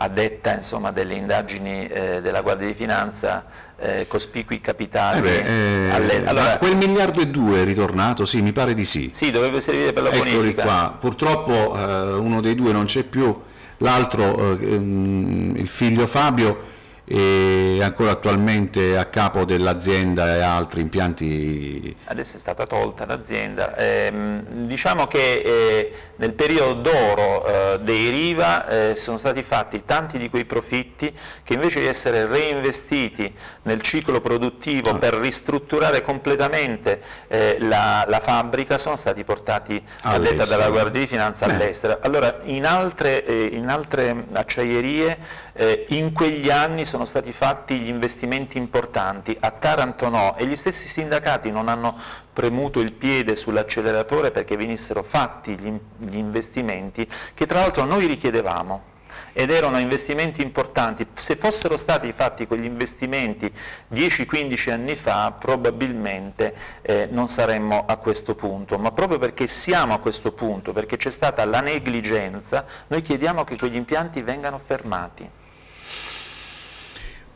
a detta insomma, delle indagini eh, della Guardia di Finanza eh, cospicui capitali. Eh beh, alle... allora, quel miliardo e due è ritornato? Sì, mi pare di sì. Sì, dovrebbe servire per la Eccoli bonifica. qua, purtroppo eh, uno dei due non c'è più, l'altro, eh, ehm, il figlio Fabio, è ancora attualmente a capo dell'azienda e altri impianti? Adesso è stata tolta l'azienda. Eh, diciamo che eh, nel periodo d'oro eh, dei Riva eh, sono stati fatti tanti di quei profitti che invece di essere reinvestiti nel ciclo produttivo ah. per ristrutturare completamente eh, la, la, fabbrica sono stati portati a detta dalla Guardia di Finanza all'estero. Allora in altre, eh, in altre acciaierie in quegli anni sono sono stati fatti gli investimenti importanti, a Taranto no, e gli stessi sindacati non hanno premuto il piede sull'acceleratore perché venissero fatti gli, gli investimenti che tra l'altro noi richiedevamo ed erano investimenti importanti. Se fossero stati fatti quegli investimenti 10-15 anni fa probabilmente eh, non saremmo a questo punto, ma proprio perché siamo a questo punto, perché c'è stata la negligenza, noi chiediamo che quegli impianti vengano fermati.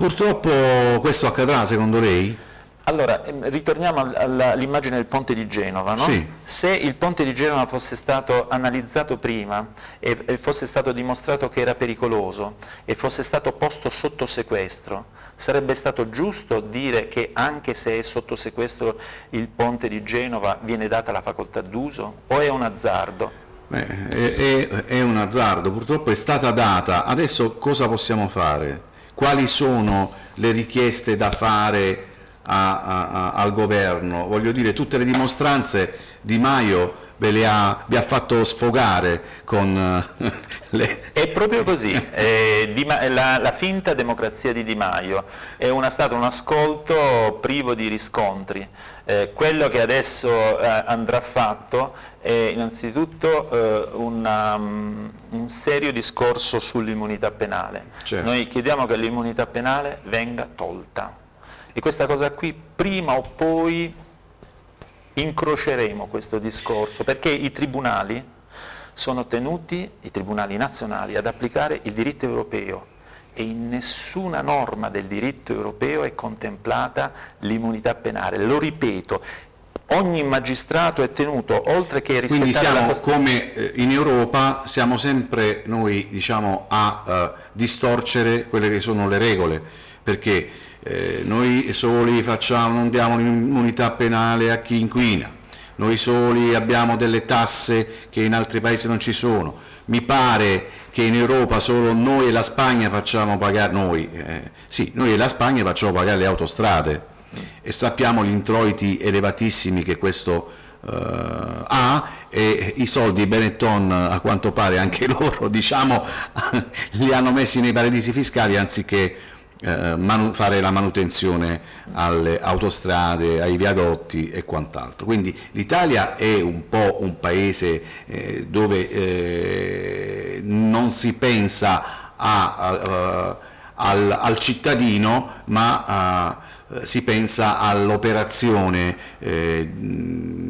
Purtroppo questo accadrà secondo lei? Allora, ehm, ritorniamo all'immagine del ponte di Genova. No? Sì. Se il ponte di Genova fosse stato analizzato prima e, fosse stato dimostrato che era pericoloso e fosse stato posto sotto sequestro, sarebbe stato giusto dire che anche se è sotto sequestro il ponte di Genova viene data la facoltà d'uso o è un azzardo? Beh, è, è, è un azzardo, purtroppo è stata data. Adesso cosa possiamo fare? Quali sono le richieste da fare? a, a, al governo, voglio dire tutte le dimostranze Di Maio ve ha, vi ha fatto sfogare con uh, [LAUGHS] le... È proprio così, eh, la, la, finta democrazia di Di Maio è una, stato un ascolto privo di riscontri. Eh, quello che adesso eh, andrà fatto è innanzitutto eh, una, um, un serio discorso sull'immunità penale. Certo. Noi chiediamo che l'immunità penale venga tolta e questa cosa qui prima o poi incroceremo questo discorso, perché i tribunali sono tenuti, i tribunali nazionali, ad applicare il diritto europeo e in nessuna norma del diritto europeo è contemplata l'immunità penale. Lo ripeto, ogni magistrato è tenuto, oltre che rispettare Quindi siamo, la come eh, in Europa, siamo sempre noi diciamo, a uh, distorcere quelle che sono le regole, perché eh, noi soli facciamo, non diamo l'immunità penale a chi inquina, noi soli abbiamo delle tasse che in altri paesi non ci sono, mi pare che in Europa solo noi e la Spagna facciamo pagare, noi, eh, sì, noi e la Spagna facciamo pagare le autostrade. E sappiamo gli introiti elevatissimi che questo eh, ha e i soldi Benetton a quanto pare anche [LAUGHS] loro diciamo, [LAUGHS] li hanno messi nei paradisi fiscali anziché fare la manutenzione alle autostrade, ai viadotti e quant'altro. Quindi l'Italia è un po' un paese eh, dove eh, non si pensa a, a, a, al, al, cittadino ma si pensa all'operazione eh,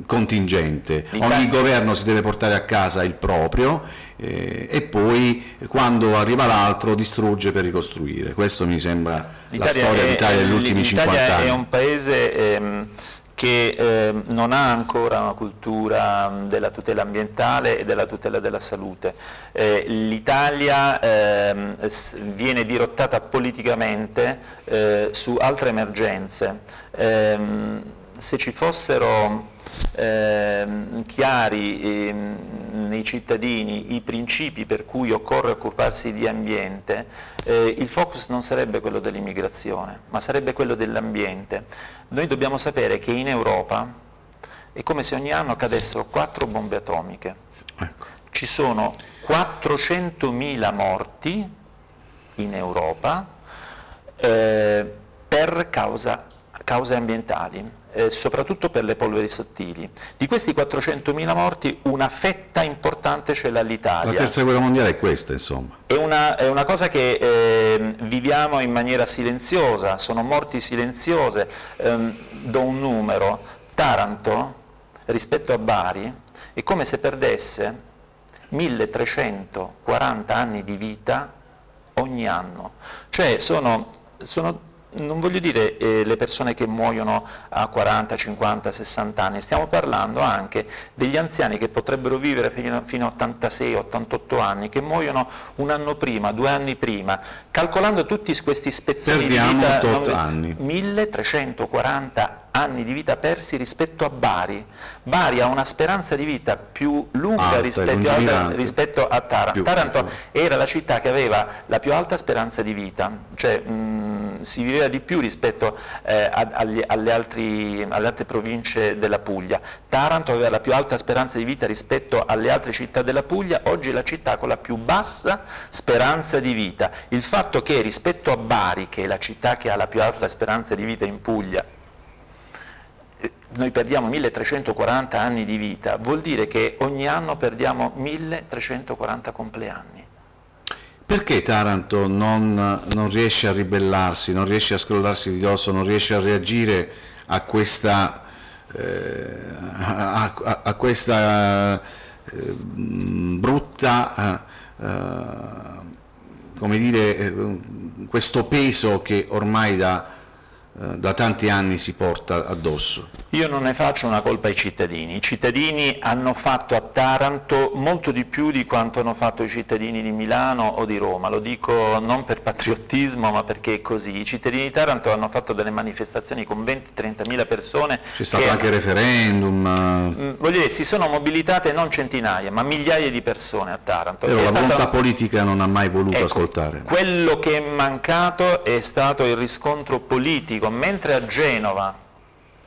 contingente. Ogni governo si deve portare a casa il proprio eh, e poi quando arriva l'altro distrugge per ricostruire. Questo mi sembra la storia d'Italia degli ultimi 50 anni. L'Italia è un paese ehm, che eh, non ha ancora una cultura della tutela ambientale e della tutela della salute. Eh, L'Italia eh, viene dirottata politicamente eh, su altre emergenze. Se ci fossero ehm, chiari ehm, nei cittadini i principi per cui occorre occuparsi di ambiente, eh, il focus non sarebbe quello dell'immigrazione, ma sarebbe quello dell'ambiente. Noi dobbiamo sapere che in Europa è come se ogni anno cadessero quattro bombe atomiche. Ecco. Ci sono 400.000 morti in Europa eh, per causa, cause ambientali eh, soprattutto per le polveri sottili. Di questi 400.000 morti una fetta importante ce l'ha l'Italia. La terza guerra mondiale è questa insomma. È una, è una cosa che eh, viviamo in maniera silenziosa, sono morti silenziose. Eh, do un numero, Taranto rispetto a Bari è come se perdesse 1340 anni di vita ogni anno, cioè sono, sono non voglio dire eh, le persone che muoiono a 40, 50, 60 anni, stiamo parlando anche degli anziani che potrebbero vivere fino, fino a 86, 88 anni, che muoiono un anno prima, due anni prima, calcolando tutti questi spezzoni Perdiamo di vita, 8 anni. 1340 anni di vita persi rispetto a Bari. Bari ha una speranza di vita più lunga alta, rispetto, alta, rispetto, a Taranto. Più, Taranto più. era la città che aveva la più alta speranza di vita, cioè mh, si viveva di più rispetto eh, agli, alle, altri, alle, altre province della Puglia. Taranto aveva la più alta speranza di vita rispetto alle altre città della Puglia, oggi è la città con la più bassa speranza di vita. Il fatto che rispetto a Bari, che è la città che ha la più alta speranza di vita in Puglia, noi perdiamo 1340 anni di vita, vuol dire che ogni anno perdiamo 1340 compleanni. Perché Taranto non, non, riesce a ribellarsi, non riesce a scrollarsi di dosso, non riesce a reagire a questa, eh, a, a, a questa eh, brutta, eh, come dire, eh, questo peso che ormai da eh, da tanti anni si porta addosso. Io non ne faccio una colpa ai cittadini, i cittadini hanno fatto a Taranto molto di più di quanto hanno fatto i cittadini di Milano o di Roma, lo dico non per patriottismo ma perché è così, i cittadini di Taranto hanno fatto delle manifestazioni con 20-30 mila persone. C'è stato anche il referendum. Mm, voglio dire, si sono mobilitate non centinaia ma migliaia di persone a Taranto. Però la volontà politica non ha mai voluto ecco, ascoltare. Quello che è mancato è stato il riscontro politico dico, mentre a Genova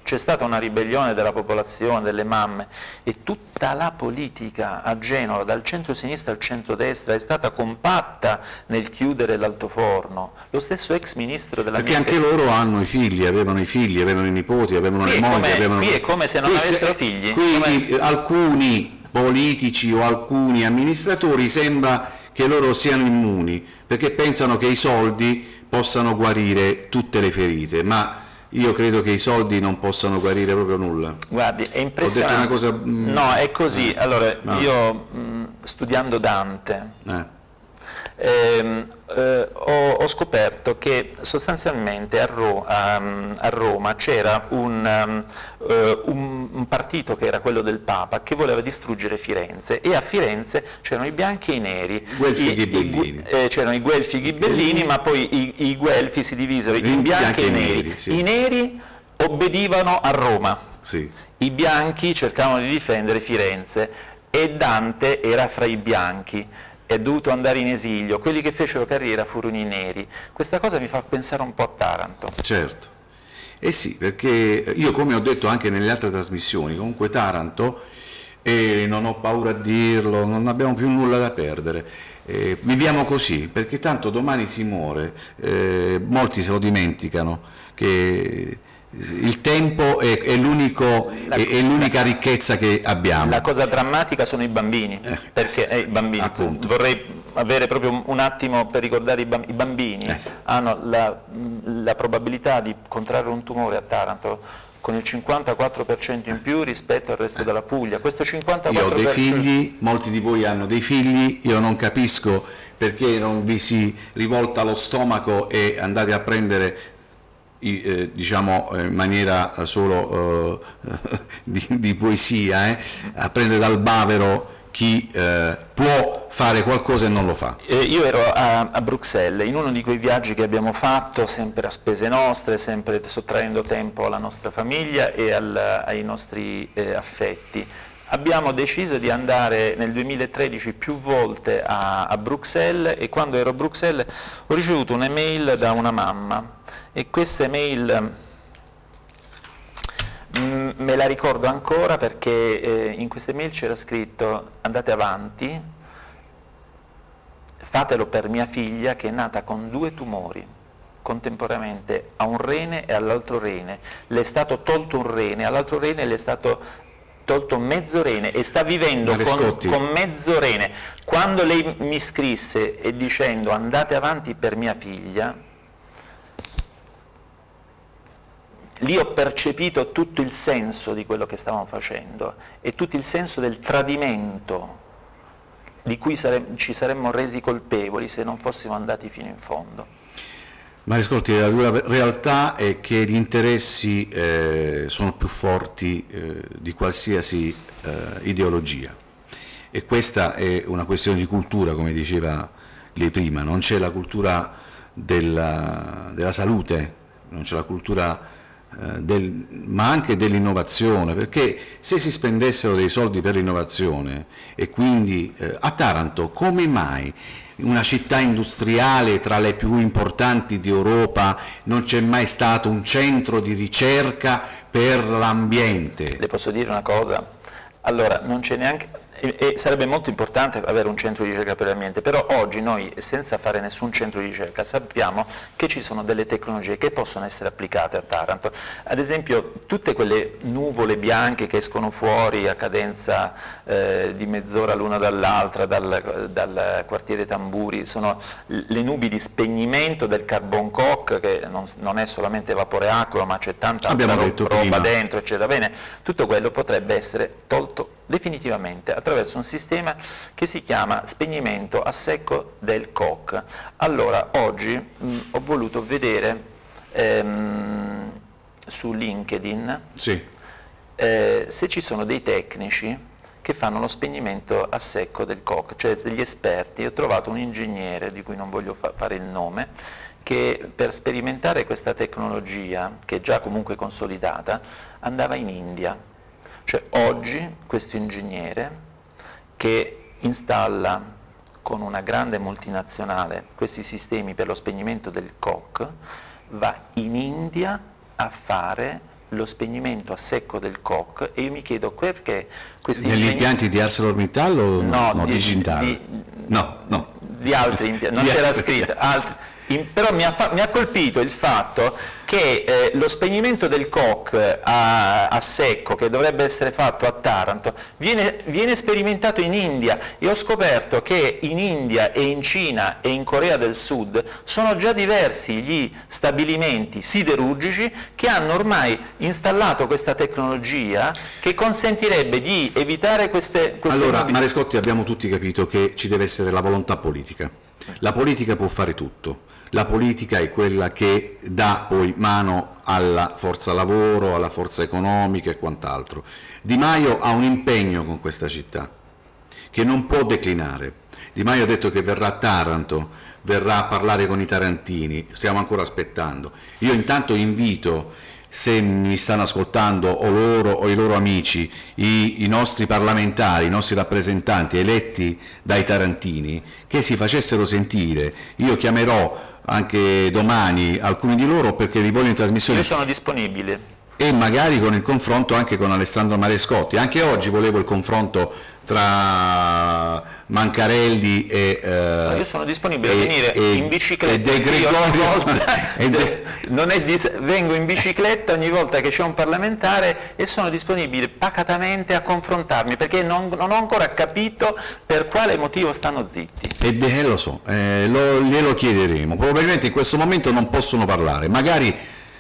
c'è stata una ribellione della popolazione, delle mamme, e tutta la politica a Genova, dal centro-sinistra al centro-destra, è stata compatta nel chiudere l'altoforno. Lo stesso ex ministro della Perché anche loro hanno i figli, avevano i figli, avevano i nipoti, avevano le mogli. Avevano... Qui è come se non qui avessero se... figli. Quindi alcuni politici o alcuni amministratori sembra che loro siano immuni, perché pensano che i soldi possano guarire tutte le ferite, ma io credo che i soldi non possano guarire proprio nulla. Guardi, è impressionante. Cosa, mm, no, è così. Eh, allora, no. io mh, mm, studiando Dante, eh ehm, eh, ho, ho, scoperto che sostanzialmente a, Ro a, a Roma c'era un, um, un, un, partito che era quello del Papa che voleva distruggere Firenze e a Firenze c'erano i bianchi e i neri, Guelfi I, ghibellini. Eh, c'erano i Guelfi ghibellini ma poi i, i Guelfi si divisero in, bianchi, e i neri. neri sì. I neri obbedivano a Roma, sì. i bianchi cercavano di difendere Firenze e Dante era fra i bianchi è dovuto andare in esilio, quelli che fecero carriera furono i neri. Questa cosa mi fa pensare un po' a Taranto. Certo. Eh sì, perché io come ho detto anche nelle altre trasmissioni, comunque Taranto, e non ho paura a dirlo, non abbiamo più nulla da perdere, eh, viviamo così, perché tanto domani si muore, eh, molti se lo dimenticano, che il tempo è, è l'unica ricchezza che abbiamo. La cosa drammatica sono i bambini, eh, perché eh, i bambini, appunto. vorrei avere proprio un attimo per ricordare i bambini, i bambini eh. hanno la, la, probabilità di contrarre un tumore a Taranto con il 54% in più rispetto al resto della Puglia. Questo 54%... Io ho dei figli, molti di voi hanno dei figli, io non capisco perché non vi si rivolta lo stomaco e andate a prendere eh, diciamo in maniera solo eh, [LAUGHS] di, di, poesia, eh, a prendere dal bavero chi eh, può fare qualcosa e non lo fa. Eh, io ero a, a, Bruxelles, in uno di quei viaggi che abbiamo fatto, sempre a spese nostre, sempre sottraendo tempo alla nostra famiglia e al, ai nostri eh, affetti. Abbiamo deciso di andare nel 2013 più volte a, a Bruxelles e quando ero a Bruxelles ho ricevuto un'email da una mamma e questa email mm, me la ricordo ancora perché eh, in questa email c'era scritto andate avanti, fatelo per mia figlia che è nata con due tumori contemporaneamente a un rene e all'altro rene, le è stato tolto un rene, all'altro rene le è stato tolto mezzo rene e sta vivendo con, con, mezzo rene. Quando lei mi scrisse e dicendo andate avanti per mia figlia, lì ho percepito tutto il senso di quello che stavamo facendo e tutto il senso del tradimento di cui sare ci saremmo resi colpevoli se non fossimo andati fino in fondo. Ma ascolti, la dura realtà è che gli interessi eh, sono più forti eh, di qualsiasi eh, ideologia e questa è una questione di cultura, come diceva lei prima, non c'è la cultura della, della salute, non c'è la cultura del, ma anche dell'innovazione, perché se si spendessero dei soldi per l'innovazione e quindi eh, a Taranto come mai una città industriale tra le più importanti d'Europa non c'è mai stato un centro di ricerca per l'ambiente? Le posso dire una cosa? Allora, non c'è neanche e, e sarebbe molto importante avere un centro di ricerca per l'ambiente, però oggi noi senza fare nessun centro di ricerca sappiamo che ci sono delle tecnologie che possono essere applicate a Taranto. Ad esempio tutte quelle nuvole bianche che escono fuori a cadenza eh, di mezz'ora l'una dall'altra dal, dal, quartiere Tamburi, sono le nubi di spegnimento del carbon coke che non, non è solamente vapore acqueo ma c'è tanta altra roba dentro, eccetera. Bene, tutto quello potrebbe essere tolto definitivamente attraverso un sistema che si chiama spegnimento a secco del COC. Allora, oggi mh, ho voluto vedere ehm, su LinkedIn sì. eh, se ci sono dei tecnici che fanno lo spegnimento a secco del COC, cioè degli esperti. Ho trovato un ingegnere, di cui non voglio fa fare il nome, che per sperimentare questa tecnologia, che è già comunque consolidata, andava in India. Cioè oggi questo ingegnere che installa con una grande multinazionale questi sistemi per lo spegnimento del COC, va in India a fare lo spegnimento a secco del COC e io mi chiedo perché questi Negli impianti di ArcelorMittal o no, no, di, di no, no. di altri impianti, non c'era scritto, altri, in, però mi ha, mi ha, colpito il fatto che eh, lo spegnimento del COC a, a, secco, che dovrebbe essere fatto a Taranto, viene, viene, sperimentato in India e ho scoperto che in India e in Cina e in Corea del Sud sono già diversi gli stabilimenti siderurgici che hanno ormai installato questa tecnologia che consentirebbe di evitare queste... queste allora, Marescotti, abbiamo tutti capito che ci deve essere la volontà politica. La politica può fare tutto la politica è quella che dà poi mano alla forza lavoro, alla forza economica e quant'altro. Di Maio ha un impegno con questa città che non può declinare. Di Maio ha detto che verrà a Taranto, verrà a parlare con i tarantini, stiamo ancora aspettando. Io intanto invito se mi stanno ascoltando o loro o i loro amici, i, i, nostri parlamentari, i nostri rappresentanti eletti dai tarantini, che si facessero sentire. Io chiamerò anche domani alcuni di loro perché li voglio in trasmissione. Io sono disponibile. E magari con il confronto anche con Alessandro Marescotti. Anche oggi volevo il confronto tra Mancarelli e... Eh, io sono disponibile e, a venire e, in bicicletta e volta, [LAUGHS] e de... dis... vengo in bicicletta ogni volta che c'è un parlamentare e sono disponibile pacatamente a confrontarmi perché non, non ho ancora capito per quale motivo stanno zitti. E de... lo so, eh, lo, glielo chiederemo. Probabilmente in questo momento non possono parlare, magari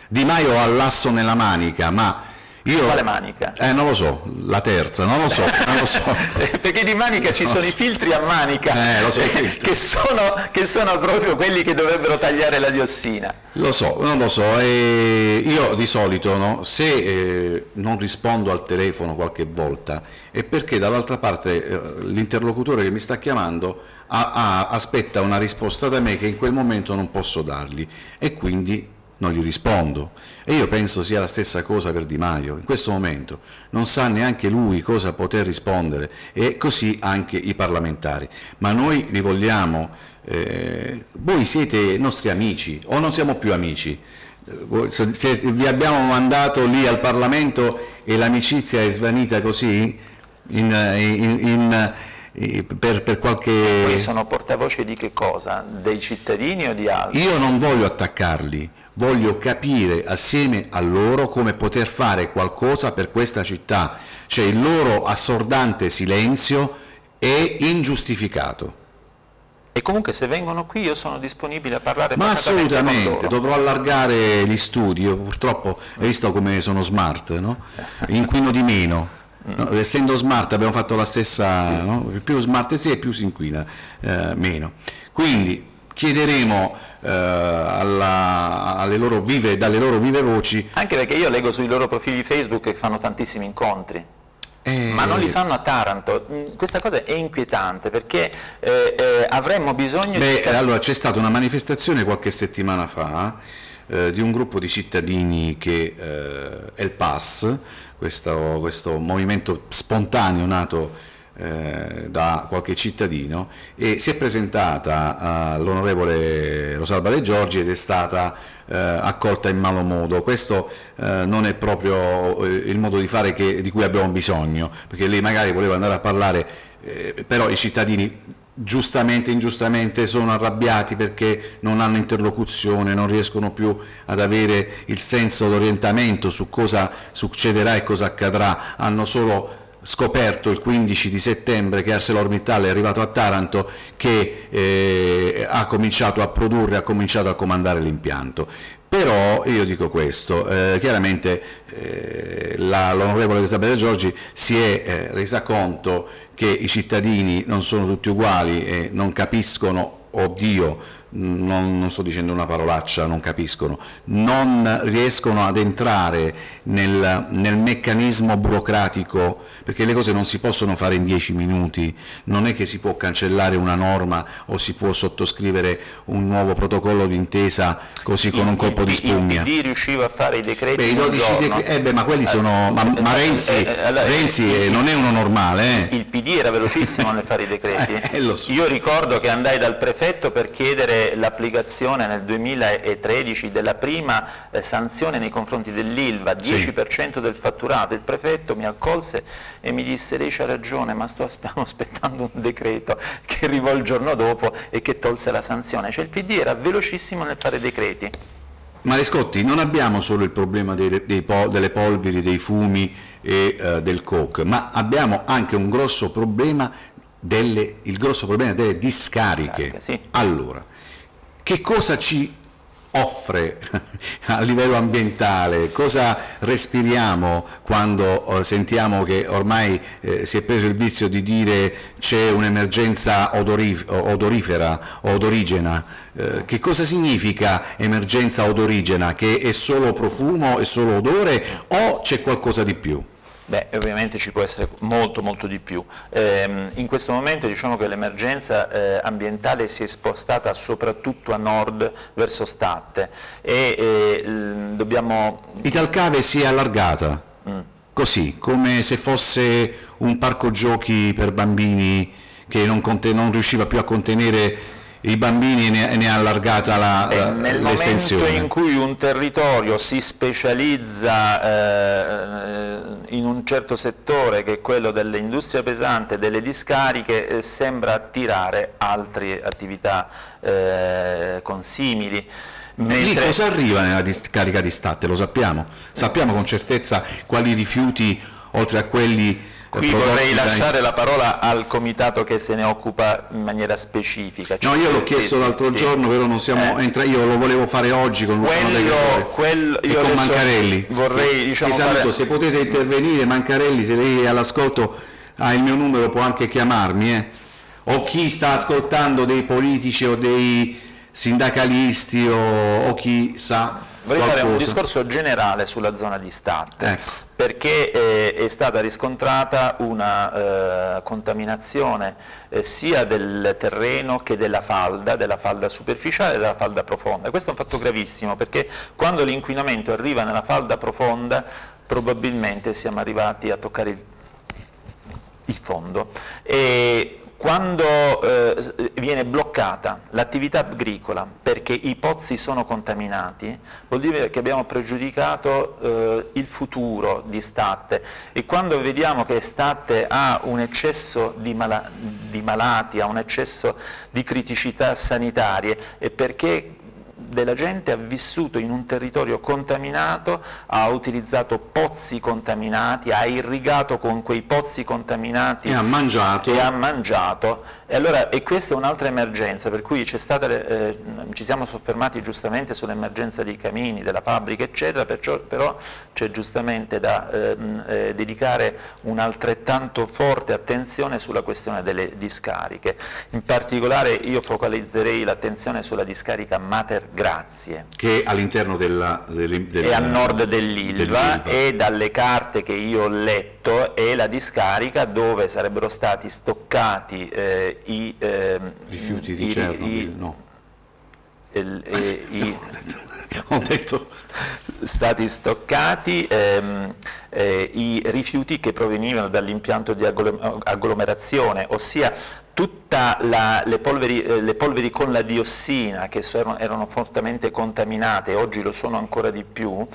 Di Maio ha l'asso nella manica, ma io, Quale manica? Eh, non lo so, la terza, non lo so, non lo so. [LAUGHS] Perché di manica ci non sono so. i filtri a manica, eh, so, [LAUGHS] che, sono, che, sono, proprio quelli che dovrebbero tagliare la diossina. Lo so, non lo so, e io di solito no, se eh, non rispondo al telefono qualche volta è perché dall'altra parte eh, l'interlocutore che mi sta chiamando ha, ha, aspetta una risposta da me che in quel momento non posso dargli e quindi non gli rispondo. E io penso sia la stessa cosa per Di Maio, in questo momento non sa neanche lui cosa poter rispondere e così anche i parlamentari. Ma noi li vogliamo, eh, voi siete nostri amici o non siamo più amici? Se vi abbiamo mandato lì al Parlamento e l'amicizia è svanita così? In, in, in, per, per, qualche... Poi sono portavoce di che cosa? Dei cittadini o di altri? Io non voglio attaccarli, voglio capire assieme a loro come poter fare qualcosa per questa città, cioè il loro assordante silenzio è ingiustificato. E comunque se vengono qui io sono disponibile a parlare Ma assolutamente, dovrò allargare gli studi, io purtroppo hai visto come sono smart, no? inquino di meno. No, essendo smart abbiamo fatto la stessa, sì. no? più smart si è più si inquina eh, meno. Quindi chiederemo eh, alla, loro vive, dalle loro vive voci. Anche perché io leggo sui loro profili Facebook che fanno tantissimi incontri. Eh, ma non li fanno a Taranto, mm, questa cosa è inquietante perché eh, eh, avremmo bisogno Beh, di... Allora c'è stata una manifestazione qualche settimana fa eh, di un gruppo di cittadini che eh, è il PAS, questo, questo movimento spontaneo nato eh, da qualche cittadino e si è presentata all'onorevole Rosalba De Giorgi ed è stata eh, accolta in malo modo. Questo eh, non è proprio eh, il modo di fare che, di cui abbiamo bisogno, perché lei magari voleva andare a parlare, eh, però i cittadini giustamente ingiustamente sono arrabbiati perché non hanno interlocuzione, non riescono più ad avere il senso d'orientamento su cosa succederà e cosa accadrà, hanno solo scoperto il 15 di settembre che ArcelorMittal è arrivato a Taranto che eh, ha cominciato a produrre, ha cominciato a comandare l'impianto. Però io dico questo, eh, chiaramente l'onorevole Elisabetta Giorgi si è eh, resa conto che i cittadini non sono tutti uguali e non capiscono, oddio, non, non, sto dicendo una parolaccia, non capiscono, non riescono ad entrare nel, nel, meccanismo burocratico, perché le cose non si possono fare in dieci minuti, non è che si può cancellare una norma o si può sottoscrivere un nuovo protocollo d'intesa così con il, un colpo il, di spugna. Il PD riusciva a fare i decreti beh, i 12 decreti, eh beh, ma quelli sono, ma, ma eh, Renzi, eh, eh, allora, Renzi non è uno normale. Eh. Il PD era velocissimo nel fare i decreti. [LAUGHS] So. Io ricordo che andai dal prefetto per chiedere l'applicazione nel 2013 della prima eh, sanzione nei confronti dell'ILVA, 10% sì. del fatturato, il prefetto mi accolse e mi disse lei c'ha ragione ma sto [LAUGHS] aspettando un decreto che arrivò il giorno dopo e che tolse la sanzione, cioè il PD era velocissimo nel fare decreti. Marescotti, non abbiamo solo il problema dei, dei pol delle polveri, dei fumi e uh, del coke, ma abbiamo anche un grosso problema delle, il grosso problema delle discariche. Sì. Allora, che cosa ci offre a livello ambientale, cosa respiriamo quando eh, sentiamo che ormai eh, si è preso il vizio di dire c'è un'emergenza odorif odorifera, odorigena, eh, che cosa significa emergenza odorigena? Che è solo profumo, è solo odore o c'è qualcosa di più? Beh, ovviamente ci può essere molto molto di più. Eh, in questo momento diciamo che l'emergenza eh, ambientale si è spostata soprattutto a nord verso Statte e eh, dobbiamo... Italcave si è allargata, mm. così, come se fosse un parco giochi per bambini che non, non riusciva più a contenere i bambini ne, ne ha allargata l'estensione. Nel momento in cui un territorio si specializza eh, in un certo settore che è quello dell'industria pesante, delle discariche, eh, sembra attirare altre attività eh, consimili. Mentre... Lì cosa arriva nella discarica di Statte? Lo sappiamo? Sappiamo con certezza quali rifiuti, oltre a quelli Qui vorrei lasciare la parola al comitato che se ne occupa in maniera specifica. Cioè, no, io l'ho chiesto l'altro sì, giorno, però non siamo eh. io lo volevo fare oggi con Luciano quello, quello, e con Mancarelli. Vorrei, diciamo, saluto, fare... se potete intervenire, Mancarelli, se lei è all'ascolto ha il mio numero, può anche chiamarmi, eh. o chi sta ascoltando dei politici o dei sindacalisti o, o chi sa Vorrei qualcosa. fare un discorso generale sulla zona di Statte, ecco. perché eh, è stata riscontrata una eh, contaminazione eh, sia del terreno che della falda, della falda superficiale e della falda profonda. Questo è un fatto gravissimo, perché quando l'inquinamento arriva nella falda profonda probabilmente siamo arrivati a toccare il, il fondo. E quando eh, viene bloccata l'attività agricola perché i pozzi sono contaminati, vuol dire che abbiamo pregiudicato eh, il futuro di Statte. E quando vediamo che Statte ha un eccesso di, mala di malati, ha un eccesso di criticità sanitarie è perché della gente ha vissuto in un territorio contaminato, ha utilizzato pozzi contaminati, ha irrigato con quei pozzi contaminati e ha mangiato, e ha mangiato e, allora, e questa è un'altra emergenza, per cui stata, eh, ci siamo soffermati giustamente sull'emergenza dei camini, della fabbrica, eccetera, perciò, però c'è giustamente da ehm, eh, dedicare un'altrettanto forte attenzione sulla questione delle discariche. In particolare io focalizzerei l'attenzione sulla discarica Mater Grazie. Che è all'interno della, del, del, È a nord dell'Ilva dell e dalle carte che io ho letto è la discarica dove sarebbero stati stoccati eh, i eh, rifiuti di i, Chernobyl, i, no. Il, eh, i, [LAUGHS] ho detto stati stoccati ehm, eh, i rifiuti che provenivano dall'impianto di agglomerazione, ossia tutte le, polveri, eh, le polveri con la diossina che erano, erano fortemente contaminate, oggi lo sono ancora di più,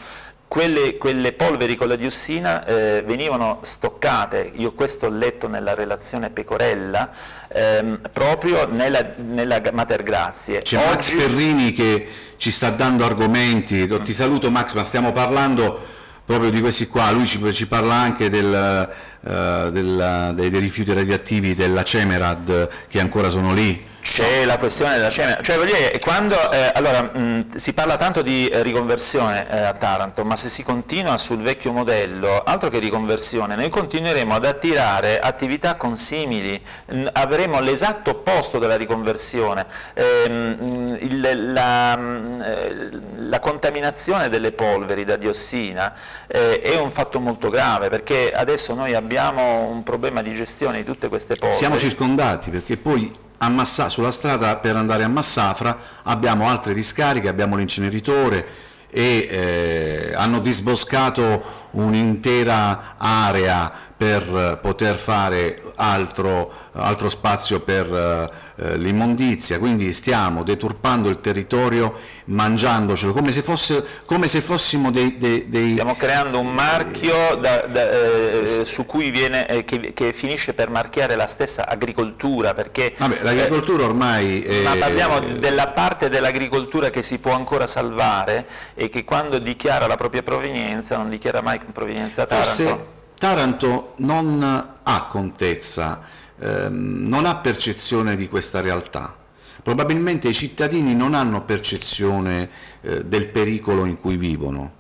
quelle, quelle, polveri con la diossina eh, venivano stoccate, io questo ho letto nella relazione Pecorella, ehm, proprio nella, nella Mater Grazie. C'è Oggi... Max Perrini che ci sta dando argomenti, ti saluto Max, ma stiamo parlando proprio di questi qua, lui ci, ci parla anche del, uh, del, dei, dei rifiuti radioattivi della Cemerad che ancora sono lì, C'è la questione della cena, cioè voglio dire, quando, eh, allora, mh, si parla tanto di eh, riconversione eh, a Taranto, ma se si continua sul vecchio modello, altro che riconversione, noi continueremo ad attirare attività consimili, mh, avremo l'esatto opposto della riconversione, ehm, il, la, mh, eh, la, contaminazione delle polveri da diossina eh, è un fatto molto grave, perché adesso noi abbiamo un problema di gestione di tutte queste polveri. Siamo circondati, perché poi Massa, sulla strada per andare a Massafra abbiamo altre discariche, abbiamo l'inceneritore e eh, hanno disboscato un'intera area per poter fare altro, altro spazio per eh, l'immondizia, quindi stiamo deturpando il territorio mangiandocelo, come se, fosse, come se fossimo dei, dei, dei, Stiamo creando un marchio da, da, eh, su cui viene, eh, che, che, finisce per marchiare la stessa agricoltura, perché... l'agricoltura ormai... È... Ma parliamo della parte dell'agricoltura che si può ancora salvare e che quando dichiara la propria provenienza non dichiara mai provenienza Taranto. Forse Taranto non ha contezza, ehm, non ha percezione di questa realtà. Probabilmente i cittadini non hanno percezione eh, del pericolo in cui vivono,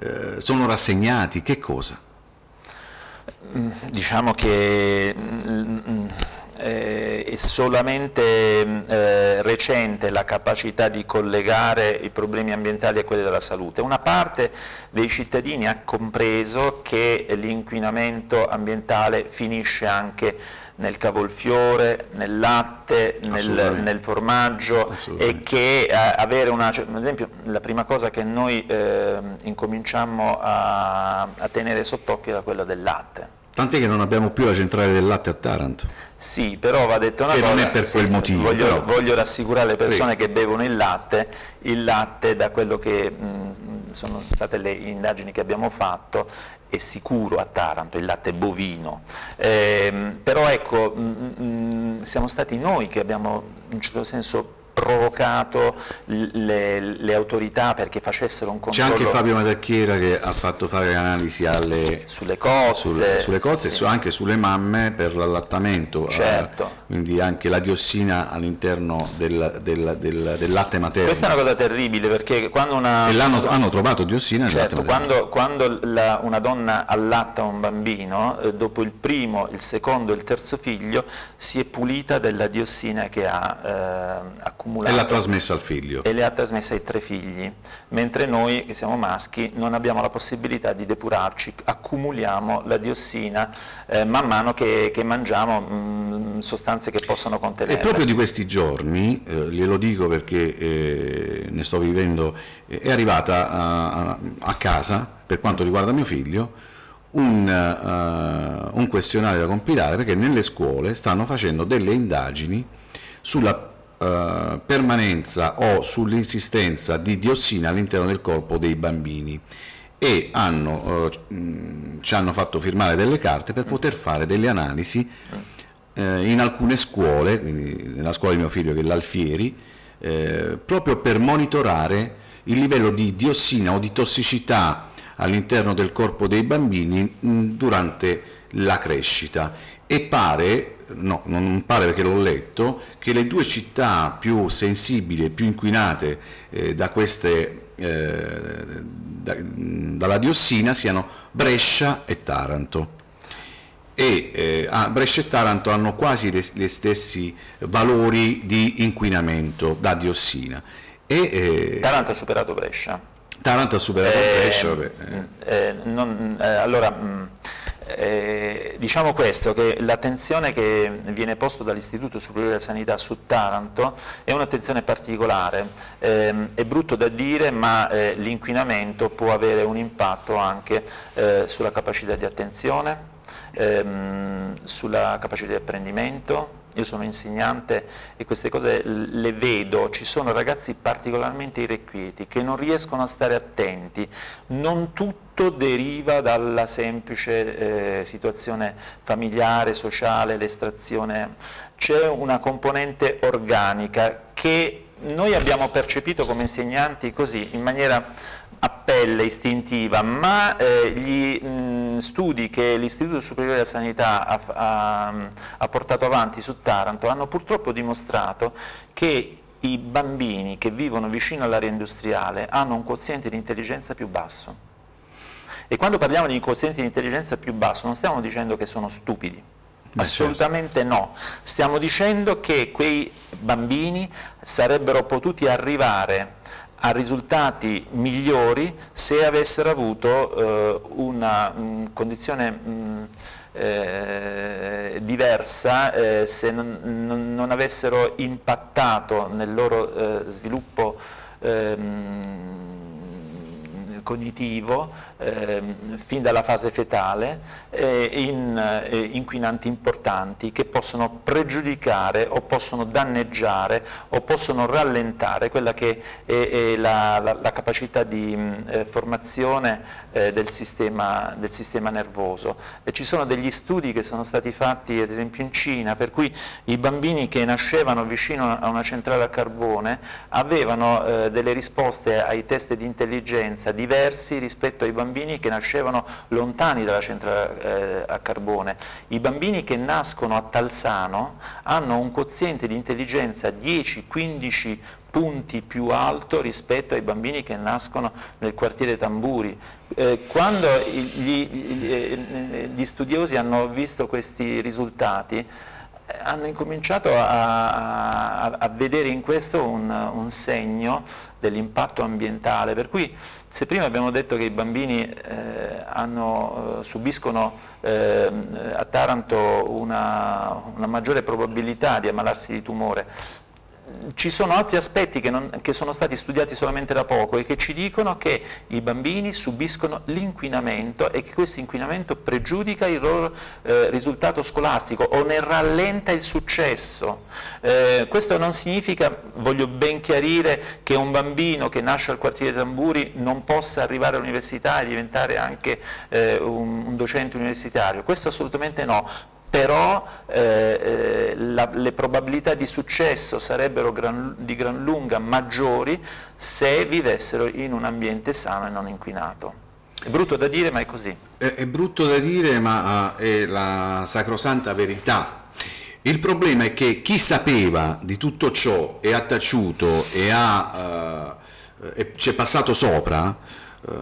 eh, sono rassegnati, che cosa? Mm, diciamo che mm, mm, eh, è solamente eh, recente la capacità di collegare i problemi ambientali a quelli della salute. Una parte dei cittadini ha compreso che l'inquinamento ambientale finisce anche nel cavolfiore, nel latte, nel, nel formaggio e che eh, avere una, cioè, ad esempio la prima cosa che noi eh, incominciamo a, a tenere sott'occhio era quella del latte. Tant'è che non abbiamo più la centrale del latte a Taranto. Sì, però va detto una che cosa. non è per sì, quel motivo. Voglio, voglio, rassicurare le persone Prego. che bevono il latte, il latte da quello che mh, sono state le indagini che abbiamo fatto è sicuro a Taranto, il latte bovino, eh, però ecco, mh, mh, siamo stati noi che abbiamo in un certo senso provocato le, le, autorità perché facessero un controllo. C'è anche Fabio Madacchiera che ha fatto fare analisi alle, sulle cozze, sulle, sulle cozze sì, e anche sulle mamme per l'allattamento, eh, certo. eh, quindi anche la diossina all'interno del, del, del, del, latte materno. Questa è una cosa terribile perché quando una... E l'hanno, hanno trovato diossina nel certo, latte materno. Quando, quando la, una donna allatta un bambino, eh, dopo il primo, il secondo e il terzo figlio si è pulita della diossina che ha eh, accumulato accumulato. E l'ha trasmessa al figlio. E le ha trasmesse ai tre figli, mentre noi che siamo maschi non abbiamo la possibilità di depurarci, accumuliamo la diossina eh, man mano che, che mangiamo mh, mm, sostanze che possono contenere. E proprio di questi giorni, eh, glielo dico perché eh, ne sto vivendo, eh, è arrivata a, a casa, per quanto riguarda mio figlio, un, uh, un, questionario da compilare perché nelle scuole stanno facendo delle indagini sulla eh, permanenza o sull'insistenza di diossina all'interno del corpo dei bambini e hanno, eh, ci hanno fatto firmare delle carte per poter fare delle analisi eh, in alcune scuole, nella scuola di mio figlio che è l'Alfieri, eh, proprio per monitorare il livello di diossina o di tossicità all'interno del corpo dei bambini mh, durante la crescita. E pare no, non pare perché l'ho letto, che le due città più sensibili e più inquinate eh, da queste, eh, da, dalla diossina siano Brescia e Taranto. E eh, Brescia e Taranto hanno quasi gli stessi valori di inquinamento da diossina. E, eh, Taranto ha superato Brescia. Taranto ha superato eh, Brescia. Eh, non, allora, mh, eh, diciamo questo, che l'attenzione che viene posta dall'Istituto Superiore della Sanità su Taranto è un'attenzione particolare, eh, è brutto da dire ma eh, l'inquinamento può avere un impatto anche eh, sulla capacità di attenzione, ehm, sulla capacità di apprendimento, io sono insegnante e queste cose le vedo, ci sono ragazzi particolarmente irrequieti che non riescono a stare attenti, non tutto deriva dalla semplice eh, situazione familiare, sociale, l'estrazione, c'è una componente organica che noi abbiamo percepito come insegnanti così, in maniera a pelle, istintiva, ma eh, gli mh, studi che l'Istituto Superiore della Sanità ha, ha, ha portato avanti su Taranto hanno purtroppo dimostrato che i bambini che vivono vicino all'area industriale hanno un quoziente di intelligenza più basso. E quando parliamo di quoziente di intelligenza più basso non stiamo dicendo che sono stupidi, Ma assolutamente certo. no, stiamo dicendo che quei bambini sarebbero potuti arrivare a risultati migliori se avessero avuto eh, una mh, condizione mh, eh, diversa eh, se non, non, avessero impattato nel loro eh, sviluppo ehm, cognitivo fin dalla fase fetale eh, in eh, inquinanti importanti che possono pregiudicare o possono danneggiare o possono rallentare quella che è, è la, la, la, capacità di eh, formazione del sistema, del, sistema, nervoso. E ci sono degli studi che sono stati fatti ad esempio in Cina per cui i bambini che nascevano vicino a una centrale a carbone avevano delle risposte ai test di intelligenza diversi rispetto ai bambini che nascevano lontani dalla centrale eh, a carbone. I bambini che nascono a Talsano hanno un quoziente di intelligenza 10-15 punti più alto rispetto ai bambini che nascono nel quartiere Tamburi. Eh, quando gli, gli, eh, gli, studiosi hanno visto questi risultati eh, hanno incominciato a, a, a, vedere in questo un, un segno dell'impatto ambientale, per cui se prima abbiamo detto che i bambini eh, hanno, eh, subiscono eh, a Taranto una, una maggiore probabilità di ammalarsi di tumore, ci sono altri aspetti che, non, che, sono stati studiati solamente da poco e che ci dicono che i bambini subiscono l'inquinamento e che questo inquinamento pregiudica il loro eh, risultato scolastico o ne rallenta il successo. Eh, questo non significa, voglio ben chiarire, che un bambino che nasce al quartiere Tamburi non possa arrivare all'università e diventare anche eh, un, un docente universitario, questo assolutamente no, però eh, eh, la, le probabilità di successo sarebbero gran, di gran lunga maggiori se vivessero in un ambiente sano e non inquinato. È brutto da dire ma è così. È, è brutto da dire ma uh, è la sacrosanta verità. Il problema è che chi sapeva di tutto ciò e ha taciuto e, uh, e ci è passato sopra, uh,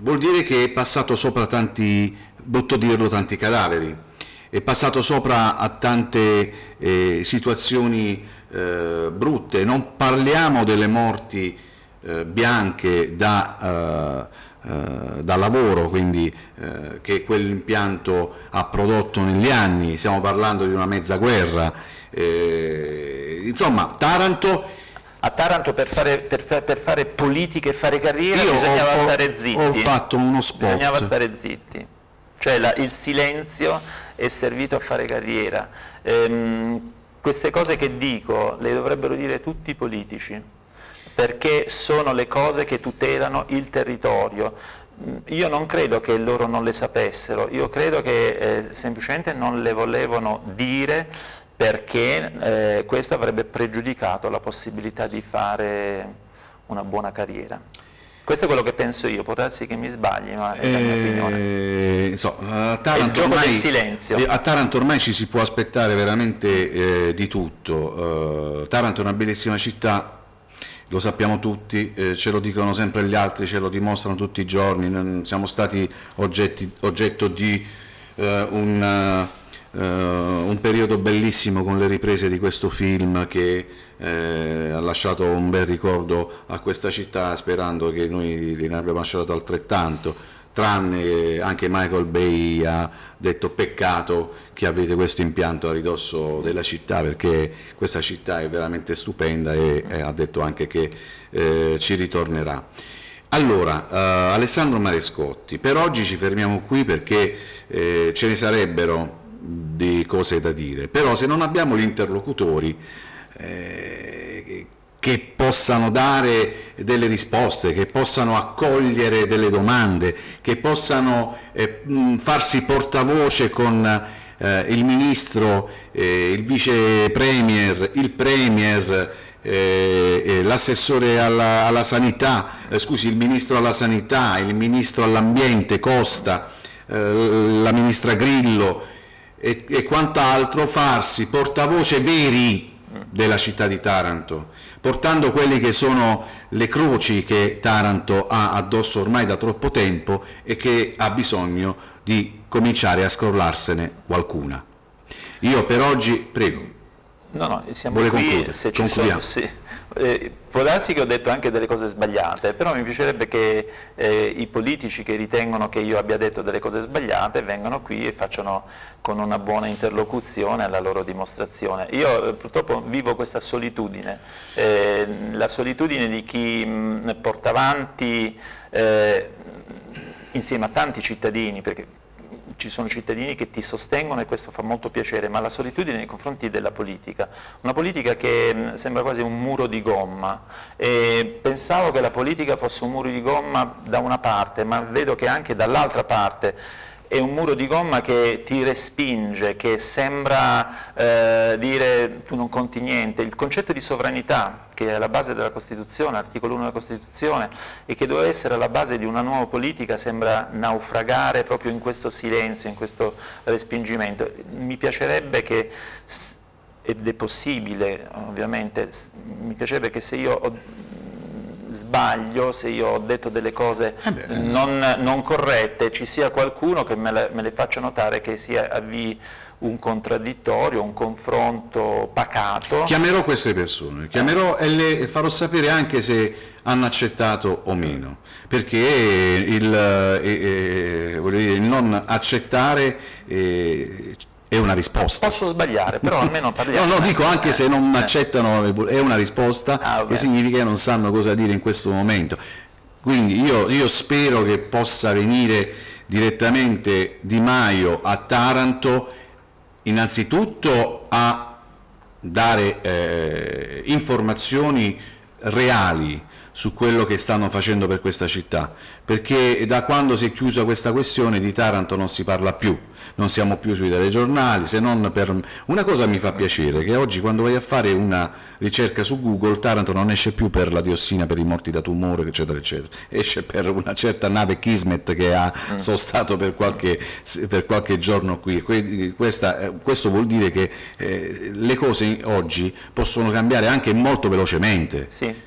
vuol dire che è passato sopra tanti, brutto dirlo, tanti cadaveri è passato sopra a tante eh, situazioni eh, brutte, non parliamo delle morti eh, bianche da, eh, eh, da, lavoro, quindi eh, che quell'impianto ha prodotto negli anni, stiamo parlando di una mezza guerra, insomma Taranto a Taranto per fare, per, per fare, politica e fare carriera Io bisognava ho, stare zitti. Ho fatto uno spot. Bisognava stare zitti. Cioè la, il silenzio è servito a fare carriera. Ehm, queste cose che dico le dovrebbero dire tutti i politici, perché sono le cose che tutelano il territorio. Io non credo che loro non le sapessero, io credo che eh, semplicemente non le volevano dire perché eh, questo avrebbe pregiudicato la possibilità di fare una buona carriera. Questo è quello che penso io, può darsi che mi sbagli, ma è la mia eh, opinione. So, a, Taranto ormai, eh, a, Taranto ormai, ci si può aspettare veramente eh, di tutto. Uh, Taranto è una bellissima città, lo sappiamo tutti, eh, ce lo dicono sempre gli altri, ce lo dimostrano tutti i giorni, siamo stati oggetti, oggetto di uh, un, uh, un periodo bellissimo con le riprese di questo film che eh, ha lasciato un bel ricordo a questa città sperando che noi ne abbiamo lasciato altrettanto tranne che anche Michael Bay ha detto peccato che avete questo impianto a ridosso della città perché questa città è veramente stupenda e, e ha detto anche che eh, ci ritornerà. Allora, eh, Alessandro Marescotti, per oggi ci fermiamo qui perché eh, ce ne sarebbero di cose da dire, però se non abbiamo gli interlocutori eh, che possano dare delle risposte, che possano accogliere delle domande, che possano eh, farsi portavoce con eh, il ministro, eh, il vice premier, il premier, eh, eh, l'assessore alla, alla, sanità, scusi, il ministro alla sanità, il ministro all'ambiente Costa, la ministra Grillo e, e quant'altro farsi portavoce veri della città di Taranto, portando quelle che sono le croci che Taranto ha addosso ormai da troppo tempo e che ha bisogno di cominciare a scrollarsene qualcuna. Io per oggi, prego. No, no, siamo Vuole qui, concludere? se ci sono, sì. Eh, può darsi che ho detto anche delle cose sbagliate, però mi piacerebbe che eh, i politici che ritengono che io abbia detto delle cose sbagliate vengano qui e facciano con una buona interlocuzione la loro dimostrazione. Io eh, purtroppo vivo questa solitudine, eh, la solitudine di chi mh, porta avanti eh, insieme a tanti cittadini, perché ci sono cittadini che ti sostengono e questo fa molto piacere, ma la solitudine nei confronti della politica, una politica che sembra quasi un muro di gomma. E pensavo che la politica fosse un muro di gomma da una parte, ma vedo che anche dall'altra parte è un muro di gomma che ti respinge, che sembra eh, dire tu non conti niente. Il concetto di sovranità, che è alla base della Costituzione, l'articolo 1 della Costituzione, e che doveva essere alla base di una nuova politica, sembra naufragare proprio in questo silenzio, in questo respingimento. Mi piacerebbe che, ed è possibile ovviamente, mi piacerebbe che se io ho sbaglio, se io ho detto delle cose eh non, non, corrette, ci sia qualcuno che me le, me le faccia notare che si avvii un contraddittorio, un confronto pacato. Chiamerò queste persone, chiamerò e le farò sapere anche se hanno accettato o meno, perché il, eh, eh, dire, il non accettare eh, è una risposta. Posso sbagliare, però [LAUGHS] almeno parliamo. no, no, dico anche se non eh. accettano, è una risposta ah, che significa che non sanno cosa dire in questo momento. Quindi io, io spero che possa venire direttamente Di Maio a Taranto innanzitutto a dare eh, informazioni reali su quello che stanno facendo per questa città, perché da quando si è chiusa questa questione di Taranto non si parla più, non siamo più sui telegiornali, se non per... Una cosa mi fa piacere, che oggi quando vai a fare una ricerca su Google, Taranto non esce più per la diossina per i morti da tumore, eccetera, eccetera, esce per una certa nave Kismet che ha mm. sostato per qualche, per qualche giorno qui. Questa, eh, questo vuol dire che eh, le cose oggi possono cambiare anche molto velocemente. Sì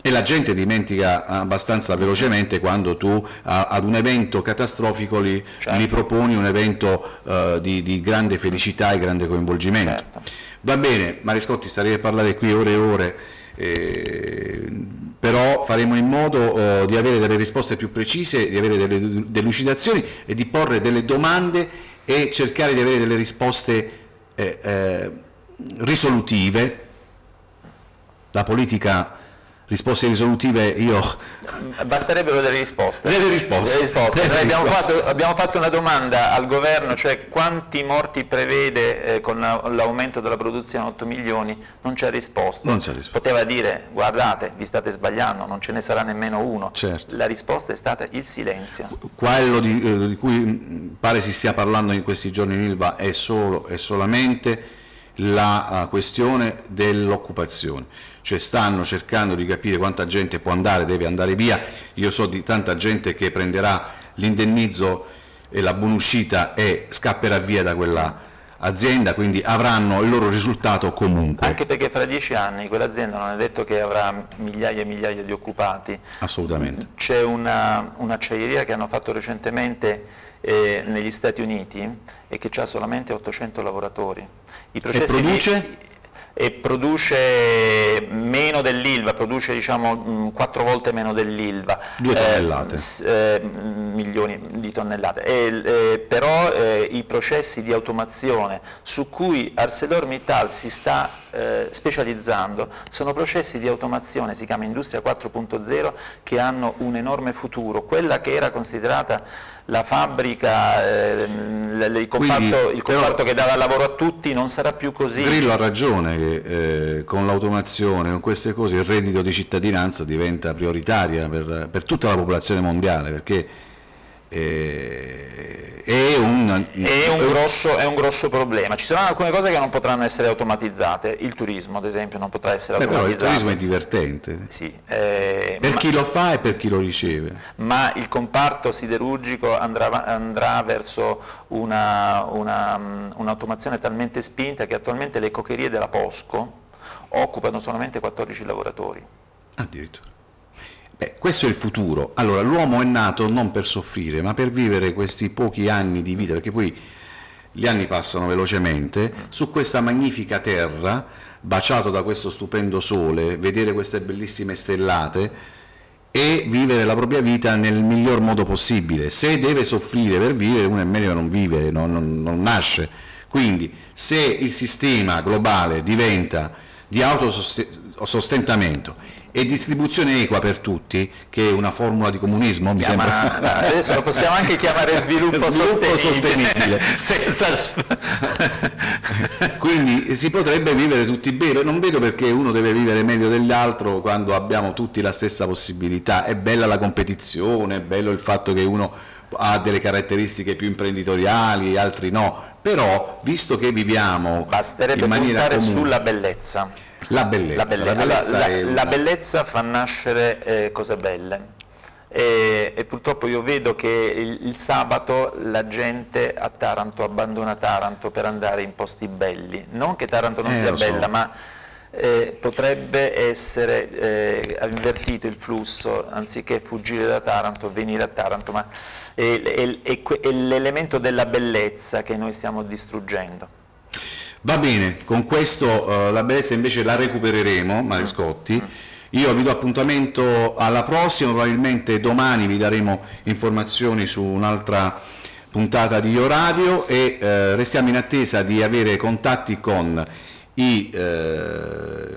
e la gente dimentica abbastanza velocemente quando tu ad un evento catastrofico li, certo. gli proponi un evento uh, di, di, grande felicità e grande coinvolgimento. Certo. Va bene, Mariscotti starei a parlare qui ore e ore, eh, però faremo in modo uh, di avere delle risposte più precise, di avere delle delucidazioni e di porre delle domande e cercare di avere delle risposte eh, eh risolutive. La politica risposte risolutive io... Basterebbero delle risposte. Delle risposte. Delle risposte. Delle abbiamo, risposte. Fatto, abbiamo, Fatto, una domanda al governo, cioè quanti morti prevede eh, con l'aumento della produzione 8 milioni, non c'è risposto. Non c'è risposta. Poteva dire guardate, vi state sbagliando, non ce ne sarà nemmeno uno. Certo. La risposta è stata il silenzio. Quello di, eh, di cui pare si stia parlando in questi giorni in Ilva è solo e solamente la uh, questione dell'occupazione cioè stanno cercando di capire quanta gente può andare, deve andare via, io so di tanta gente che prenderà l'indennizzo e la buonuscita e scapperà via da quella azienda, quindi avranno il loro risultato comunque. Anche perché fra dieci anni quell'azienda non è detto che avrà migliaia e migliaia di occupati. Assolutamente. C'è un'acciaieria un che hanno fatto recentemente eh, negli Stati Uniti e che ha solamente 800 lavoratori. I processi e produce? Di, e produce meno dell'Ilva, produce diciamo quattro volte meno dell'Ilva. Due tonnellate. Eh, eh, milioni di tonnellate. E, eh, però eh, i processi di automazione su cui ArcelorMittal si sta eh, specializzando sono processi di automazione, si chiama Industria 4.0, che hanno un enorme futuro. Quella che era considerata la fabbrica, eh, il comparto, Quindi, il comparto che dava lavoro a tutti non sarà più così. Grillo ha ragione che eh, con l'automazione, con queste cose, il reddito di cittadinanza diventa prioritaria per, per tutta la popolazione mondiale, perché eh, è, un, è, un grosso, è, un, grosso, problema. Ci saranno alcune cose che non potranno essere automatizzate, il turismo ad esempio non potrà essere Beh, automatizzato. Però il turismo è divertente, sì, eh, per ma, chi lo fa e per chi lo riceve. Ma il comparto siderurgico andrà, andrà verso un'automazione una, un talmente spinta che attualmente le cocherie della Posco occupano solamente 14 lavoratori. Addirittura. Beh, questo è il futuro. Allora, l'uomo è nato non per soffrire, ma per vivere questi pochi anni di vita, perché poi gli anni passano velocemente, su questa magnifica terra, baciato da questo stupendo sole, vedere queste bellissime stellate e vivere la propria vita nel miglior modo possibile. Se deve soffrire per vivere, uno è meglio non vivere, non, non, non nasce. Quindi, se il sistema globale diventa di autosostentamento e distribuzione equa per tutti, che è una formula di comunismo, mi chiama, sembra. Adesso lo possiamo anche chiamare [LAUGHS] sviluppo, sviluppo sostenibile. sostenibile. [LAUGHS] Quindi si potrebbe vivere tutti bene, non vedo perché uno deve vivere meglio dell'altro quando abbiamo tutti la stessa possibilità, è bella la competizione, è bello il fatto che uno ha delle caratteristiche più imprenditoriali, altri no, però visto che viviamo Basterebbe in maniera puntare comune, sulla bellezza la bellezza, la, belle la, bellezza, la, una... bellezza, fa nascere eh, cose belle. E, e, purtroppo io vedo che il, il, sabato la gente a Taranto abbandona Taranto per andare in posti belli. Non che Taranto non eh, sia bella, so. ma eh, potrebbe essere eh, invertito il flusso, anziché fuggire da Taranto, venire a Taranto, ma è, è, è, è l'elemento della bellezza che noi stiamo distruggendo. Va bene, con questo uh, la bellezza invece la recupereremo, Marescotti. Io vi do appuntamento alla prossima, probabilmente domani vi daremo informazioni su un'altra puntata di Io Radio e eh, restiamo in attesa di avere contatti con i, eh,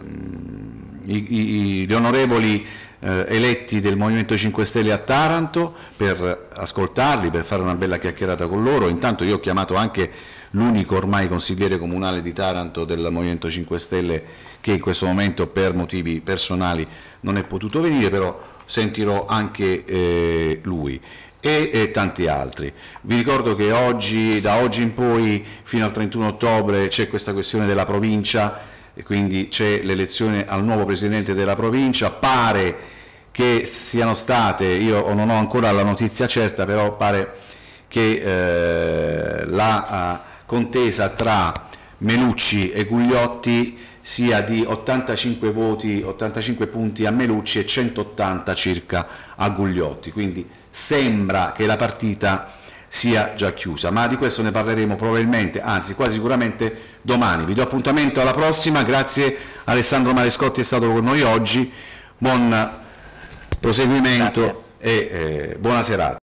i, i, gli onorevoli eh, eletti del Movimento 5 Stelle a Taranto per ascoltarli, per fare una bella chiacchierata con loro. Intanto io ho chiamato anche l'unico ormai consigliere comunale di Taranto del Movimento 5 Stelle che in questo momento per motivi personali non è potuto venire, però sentirò anche eh, lui e, e, tanti altri. Vi ricordo che oggi, da oggi in poi fino al 31 ottobre c'è questa questione della provincia e quindi c'è l'elezione al nuovo presidente della provincia, pare che siano state, io non ho ancora la notizia certa, però pare che eh, la contesa tra Melucci e Gugliotti sia di 85 voti, 85 punti a Melucci e 180 circa a Gugliotti, quindi sembra che la partita sia già chiusa, ma di questo ne parleremo probabilmente, anzi quasi sicuramente domani. Vi do appuntamento alla prossima, grazie Alessandro Marescotti è stato con noi oggi, buon proseguimento grazie. e eh, buona serata.